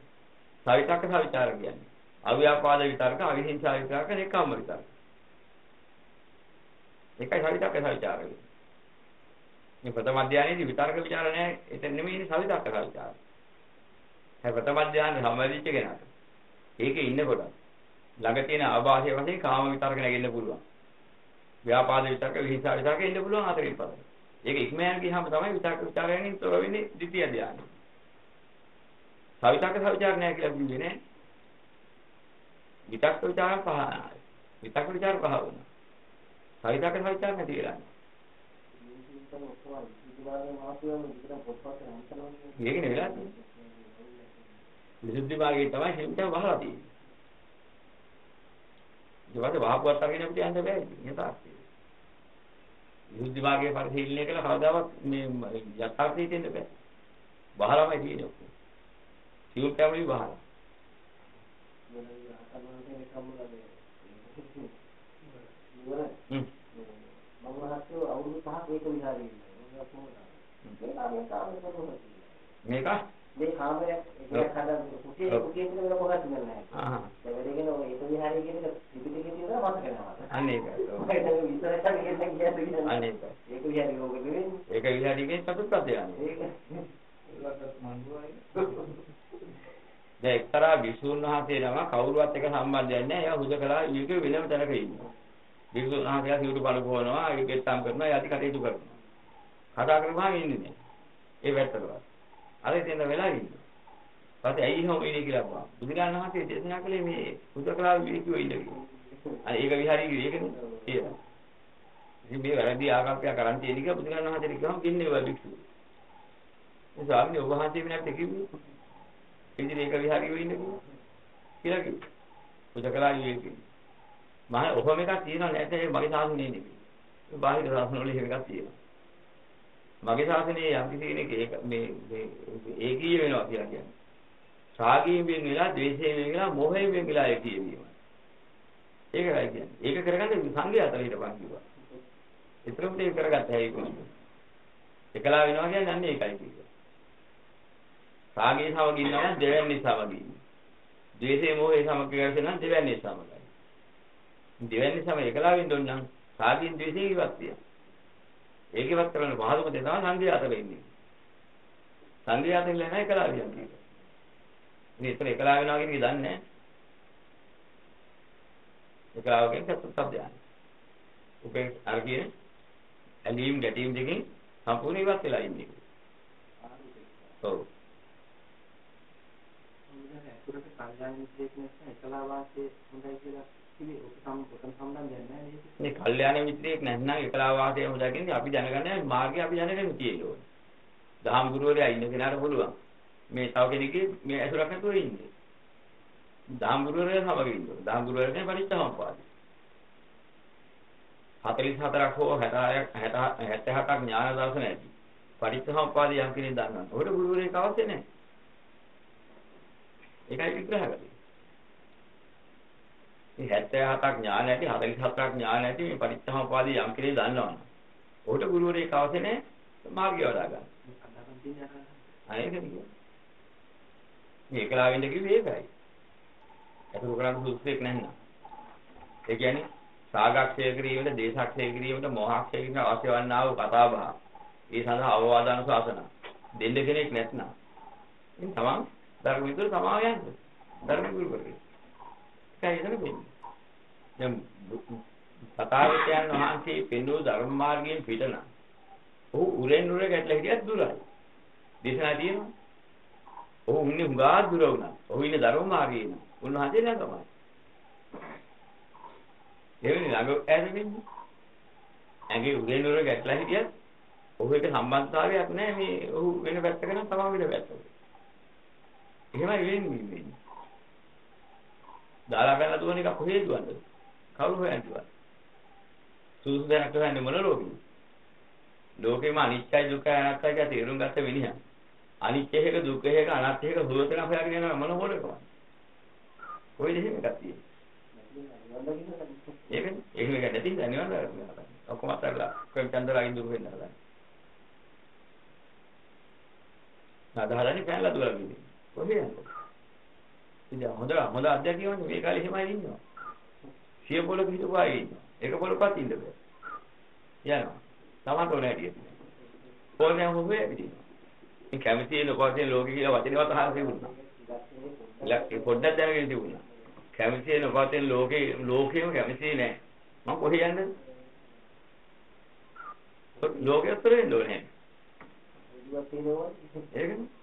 සවිතක්ක සවිචාර කියන්නේ. අව්‍යාපාද විතර්ක, අවිහිංසා විතර්ක, නිකාම විතර්ක. එකයි සවිතක්ක සවිචාර කියන්නේ. මේ ප්‍රථම අධ්‍යයනයේදී විතර්ක ਵਿਚාර නැහැ. එතන නෙමෙයිනේ සවිතක්ක කල්චාරය. හැබැයි ප්‍රථම අධ්‍යයනයේ සම්බන්ධිච්ච කෙනාට. ඒකේ ඉන්න කොට ළඟ තියෙන ආభాෂය වශයෙන් කාම විතර්ක නැගෙන්න පුළුවන්. ව්‍යාපාද විතර්ක විහිසා විතර්ක ඉන්න පුළුවන් හතරින් පස්සේ. ඒක ඉක්මයන් ගියාම තමයි විතර්ක ਵਿਚාරයෙන් තොර වෙන්නේ ද්විතිය අධ්‍යයනය. සවිතක්ක සවිචාර නැහැ කියලා කිව්වේ නෑ. විතක්ක විචාර පහ විතක්ක විචාර පහ වුණා. සවිතක්ක සවිචාර නැති වෙලා. මේකනේ වෙලා තියෙන්නේ. විසුද්ධි මාර්ගයේ තමයි හිමිට වහලා තියෙන්නේ. ඊට පස්සේ වහපුවත් අරගෙන අපිට යන්න බෑ ඉතින් යථාර්ථය. විසුද්ධි මාර්ගයේ පරිශීලනය කළා කවදාවත් මේ යථාර්ථය දෙන්න බෑ. වහලාමයි තියෙන්නේ ඔක්කොම. සිවුල් කැමරි වහලා. මම මහත්තයෝ අවුරුදු පහක් ඒක විහාරේ ඉන්නවා. මේක මේ කාමයේ කොහොමද? මේක මේ කාමයේ එකක් හදන්න කුටි කුටි කියන එක කොහොමද නැහැ. ආහ්. ඒක දෙකන [LAUGHS] ඔය ඒක විහාරේ කියන එක පිටිපිටින් තියෙනවා මතක නැහැ. අන්න ඒක. ඒක විතරක් කියන කියන්නේ. අන්න ඒක. ඒක විහාරේ ඕක නෙවෙයි. ඒක විහාරේ කියන්නේ චතුත්පත්ය යන්නේ. ඒක ඒකට මන්දුවයි. දැන් එක්තරා විසුණු වහන්සේ නම කවුරුවත් එක්ක සම්බන්ධයක් නැහැ. එයා හුදකලා ඊගේ වෙනම තැනක ඉන්නවා. විසුණු වහන්සේලා සිවුරු බලු කරනවා, ඒකෙත් සම් කරනවා, යටි කටයුතු කරනවා. කතා කරපුවාම ඉන්නේ නැහැ. ඒ වැටතරවත්. අර ඉතින් වෙලා ඉන්නේ. ඊපස්සේ ඇයි එහෙම වෙන්නේ කියලා බා. බුදුරජාණන් වහන්සේ දේශනා කළේ මේ හුදකලා විවිධ ඉන්න කියලා. අර ඒක විහාරී ඒකනේ කියලා. ඉතින් මේ වැරදි ආකල්පයක් කරන් තියෙන එක බුදුරජාණන් වහන්සේට කිව්වම කින්නේ වල වික්ෂු. ඒ ස්වාමීන් වහන්සේ වෙනත් කිව්වේ ඉතින් ඒක විහාරියෝ ඉන්නේ කියලා කිව්වා. පුදකලා ඉන්නේ. මම ඔහොම එකක් තියෙනව නැත්නම් මගේ සාසුනේ නෙමෙයි. බාහිර ශාසන වල එහෙම එකක් තියෙනවා. මගේ ශාසනයේ යම් කිසි කෙනෙක් ඒක මේ මේ ඒකීය වෙනවා කියලා කියන්නේ. රාගයෙන් වෙන් වෙලා, ද්වේෂයෙන් වෙන් වෙලා, මොහයෙන් වෙන් වෙලා ඒකීය වීම. ඒකයි කියන්නේ. ඒක කරගන්න සංඝයා අතර හිටපන් කිව්වා. ඒතරම් ඒක කරගත්ත හැයි කොහොමද? එකලා වෙනවා කියන්නේ අන්න ඒකයි කිව්වා. රාගයේ සමගින් ඉන්නවා දෙවැන්නේ සමගින්. ද්වේෂයේ මොහේ සමග කරගෙන නම් දෙවැන්නේ සමගයි. දෙවැන්නේ සම එකලා වෙන්න ඕන නම් රාගයෙන් ද්වේෂයෙන් ඉවත් වෙනවා. ඒක ඉවත් කරන්න පහසුම දේ තමයි සංඝයා අතර ඉන්නේ. සංඝයා අතර ඉන්න එකලා කියන්නේ. ඉතින් එතන එකලා වෙනවා කියන එක දන්නේ නැහැ. එකලාවකින් චතුත්ථ ධානය. උපේ අර කියන ඇලීම් ගැටීම් දෙකෙන් සම්පූර්ණ ඉවත් වෙලා ඉන්නේ. ඔව්. ඒකට කල්යාණ මිත්‍රයෙක් නැත්නම් එකලා වාසයේ හොඳයි කියලා කිව්වේ ඔක සම් ඔතන සම්බන්ධයක් නැහැ නේද? මේ කල්යාණ මිත්‍රයෙක් නැත්නම් එකලා වාසය හොඳයි කියන්නේ අපි දැනගන්න මාර්ගය අපි දැනගෙන තියෙන්න ඕනේ. දහම් ගුරුවරයා ඉන්න කෙනාට පුළුවන්. මේ තව කෙනෙක්ගේ මේ ඇසුරක් නැතුව ඉන්නේ. දහම් ගුරුවරයා සමග ඉන්න ඕනේ. දහම් ගුරුවරයාගේ පරිච්ඡාම්පාදයි. 44ක් හෝ 66ක් 77ක් ඥාන දර්ශන ඇති. පරිච්ඡාම්පාදේ යම් කෙනෙක් දන්නවා. ඔකට ගුරුවරයෙක් අවශ්‍ය නැහැ. ඒකයි විග්‍රහ කරන්නේ. මේ 77ක් ඥාන ඇති 47ක් ඥාන ඇති මේ පරිච්ඡාම්පාදේ යම් කෙනෙක් දන්නවනම්. ඔකට ගුරුවරයෙක් අවශ්‍ය නැහැ. මාර්ගය වඩා ගන්න. අයකනේ. මේ එකලා වෙන්න කිව්වේ ඒකයි. ඒක කරන්න සුදුසුෙක් නැහැ. ඒ කියන්නේ සාගක්ෂය කිරීමට, දේශක්ෂය කිරීමට, මොහක්ෂය කිරීමට අවශ්‍ය වන්නා වූ කතා බහ. ඒ සඳහා අවවාදන ශාසන දෙන්න කෙනෙක් නැත්නම් ඉතින් තමන් ධර්ම විතර සමාව යන්නේ. ධර්ම ගුරු කරේ. ඒකයි එතන වෙන්නේ. දැන් සතාවිතයන් වහන්සේ පෙන්වූ ධර්ම මාර්ගයෙන් පිටන. ඔහු උරෙන් උර ගැටලා හිටියත් දුරයි. දේශනා තියෙනවා. ඔහු ඉන්නේ හුඟා දුර වුණා. ඔහු ඉන්නේ ධර්ම මාර්ගයේ නේ. උන්වහන්සේ ළඟමයි. එවෙන්නේ ළඟ ඈත වෙන්නේ. ඇඟේ උරෙන් උර ගැටලා හිටියත් ඔහු එක සම්බන්ධතාවයක් නැහැ මේ ඔහු වෙන පැත්තක නම් තමන් වෙන පැත්තක. එහෙමයි වෙන්නේ. දාලා බැලලා දුවන එක කොහේ දුවන්නද? කවුරු හොයන්නේ දුවන්නේ? සූසු දැනක් හොයන්නේ මොන ලෝකෙද? ලෝකෙම අනිත්‍යයි දුක්ඛයි අනාත්තයි කියලා තේරුම් ගත්ත මිනිහා. අනිත්‍ය එක දුක්ඛ එක අනාත්ම එක හොයතන හොයාගෙන යනවා මොන හොරකම. කොයිද එහෙම එකක් තියෙන්නේ? ඒක එහෙම එකක් නැති දැනවද? ඔක්කොම අතරලා කොහෙන් චන්දරාගින් දුක වෙන්න හදන්නේ. නදාලනේ පැනලා දුවලා ගිහින්. කොහේ යන්නේ? ඉතින් හොඳ හොඳ අධ්‍යක්ෂකවන්නේ මේ කාලේ එහෙමයි ඉන්නවා. සිය පොලක හිටපු අය ඉන්නවා. ඒක පොලකත් ඉන්න බෑ. යනවා. තමන්ට ඕනේ හැටියට. ඕනේ හොබේ පිටින්. මේ කැමති නොකෝතේ ලෝකේ කියලා වචනවත් අහලා තිබුණා. ලක් පොඩ්ඩක් දැනගෙන තිබුණා. කැමති නොකෝතේ ලෝකේ ලෝකෙම කැමති නෑ. මම කොහේ යන්නද? ලෝකෙත් වෙන්න ඕනේ. ඒකනේ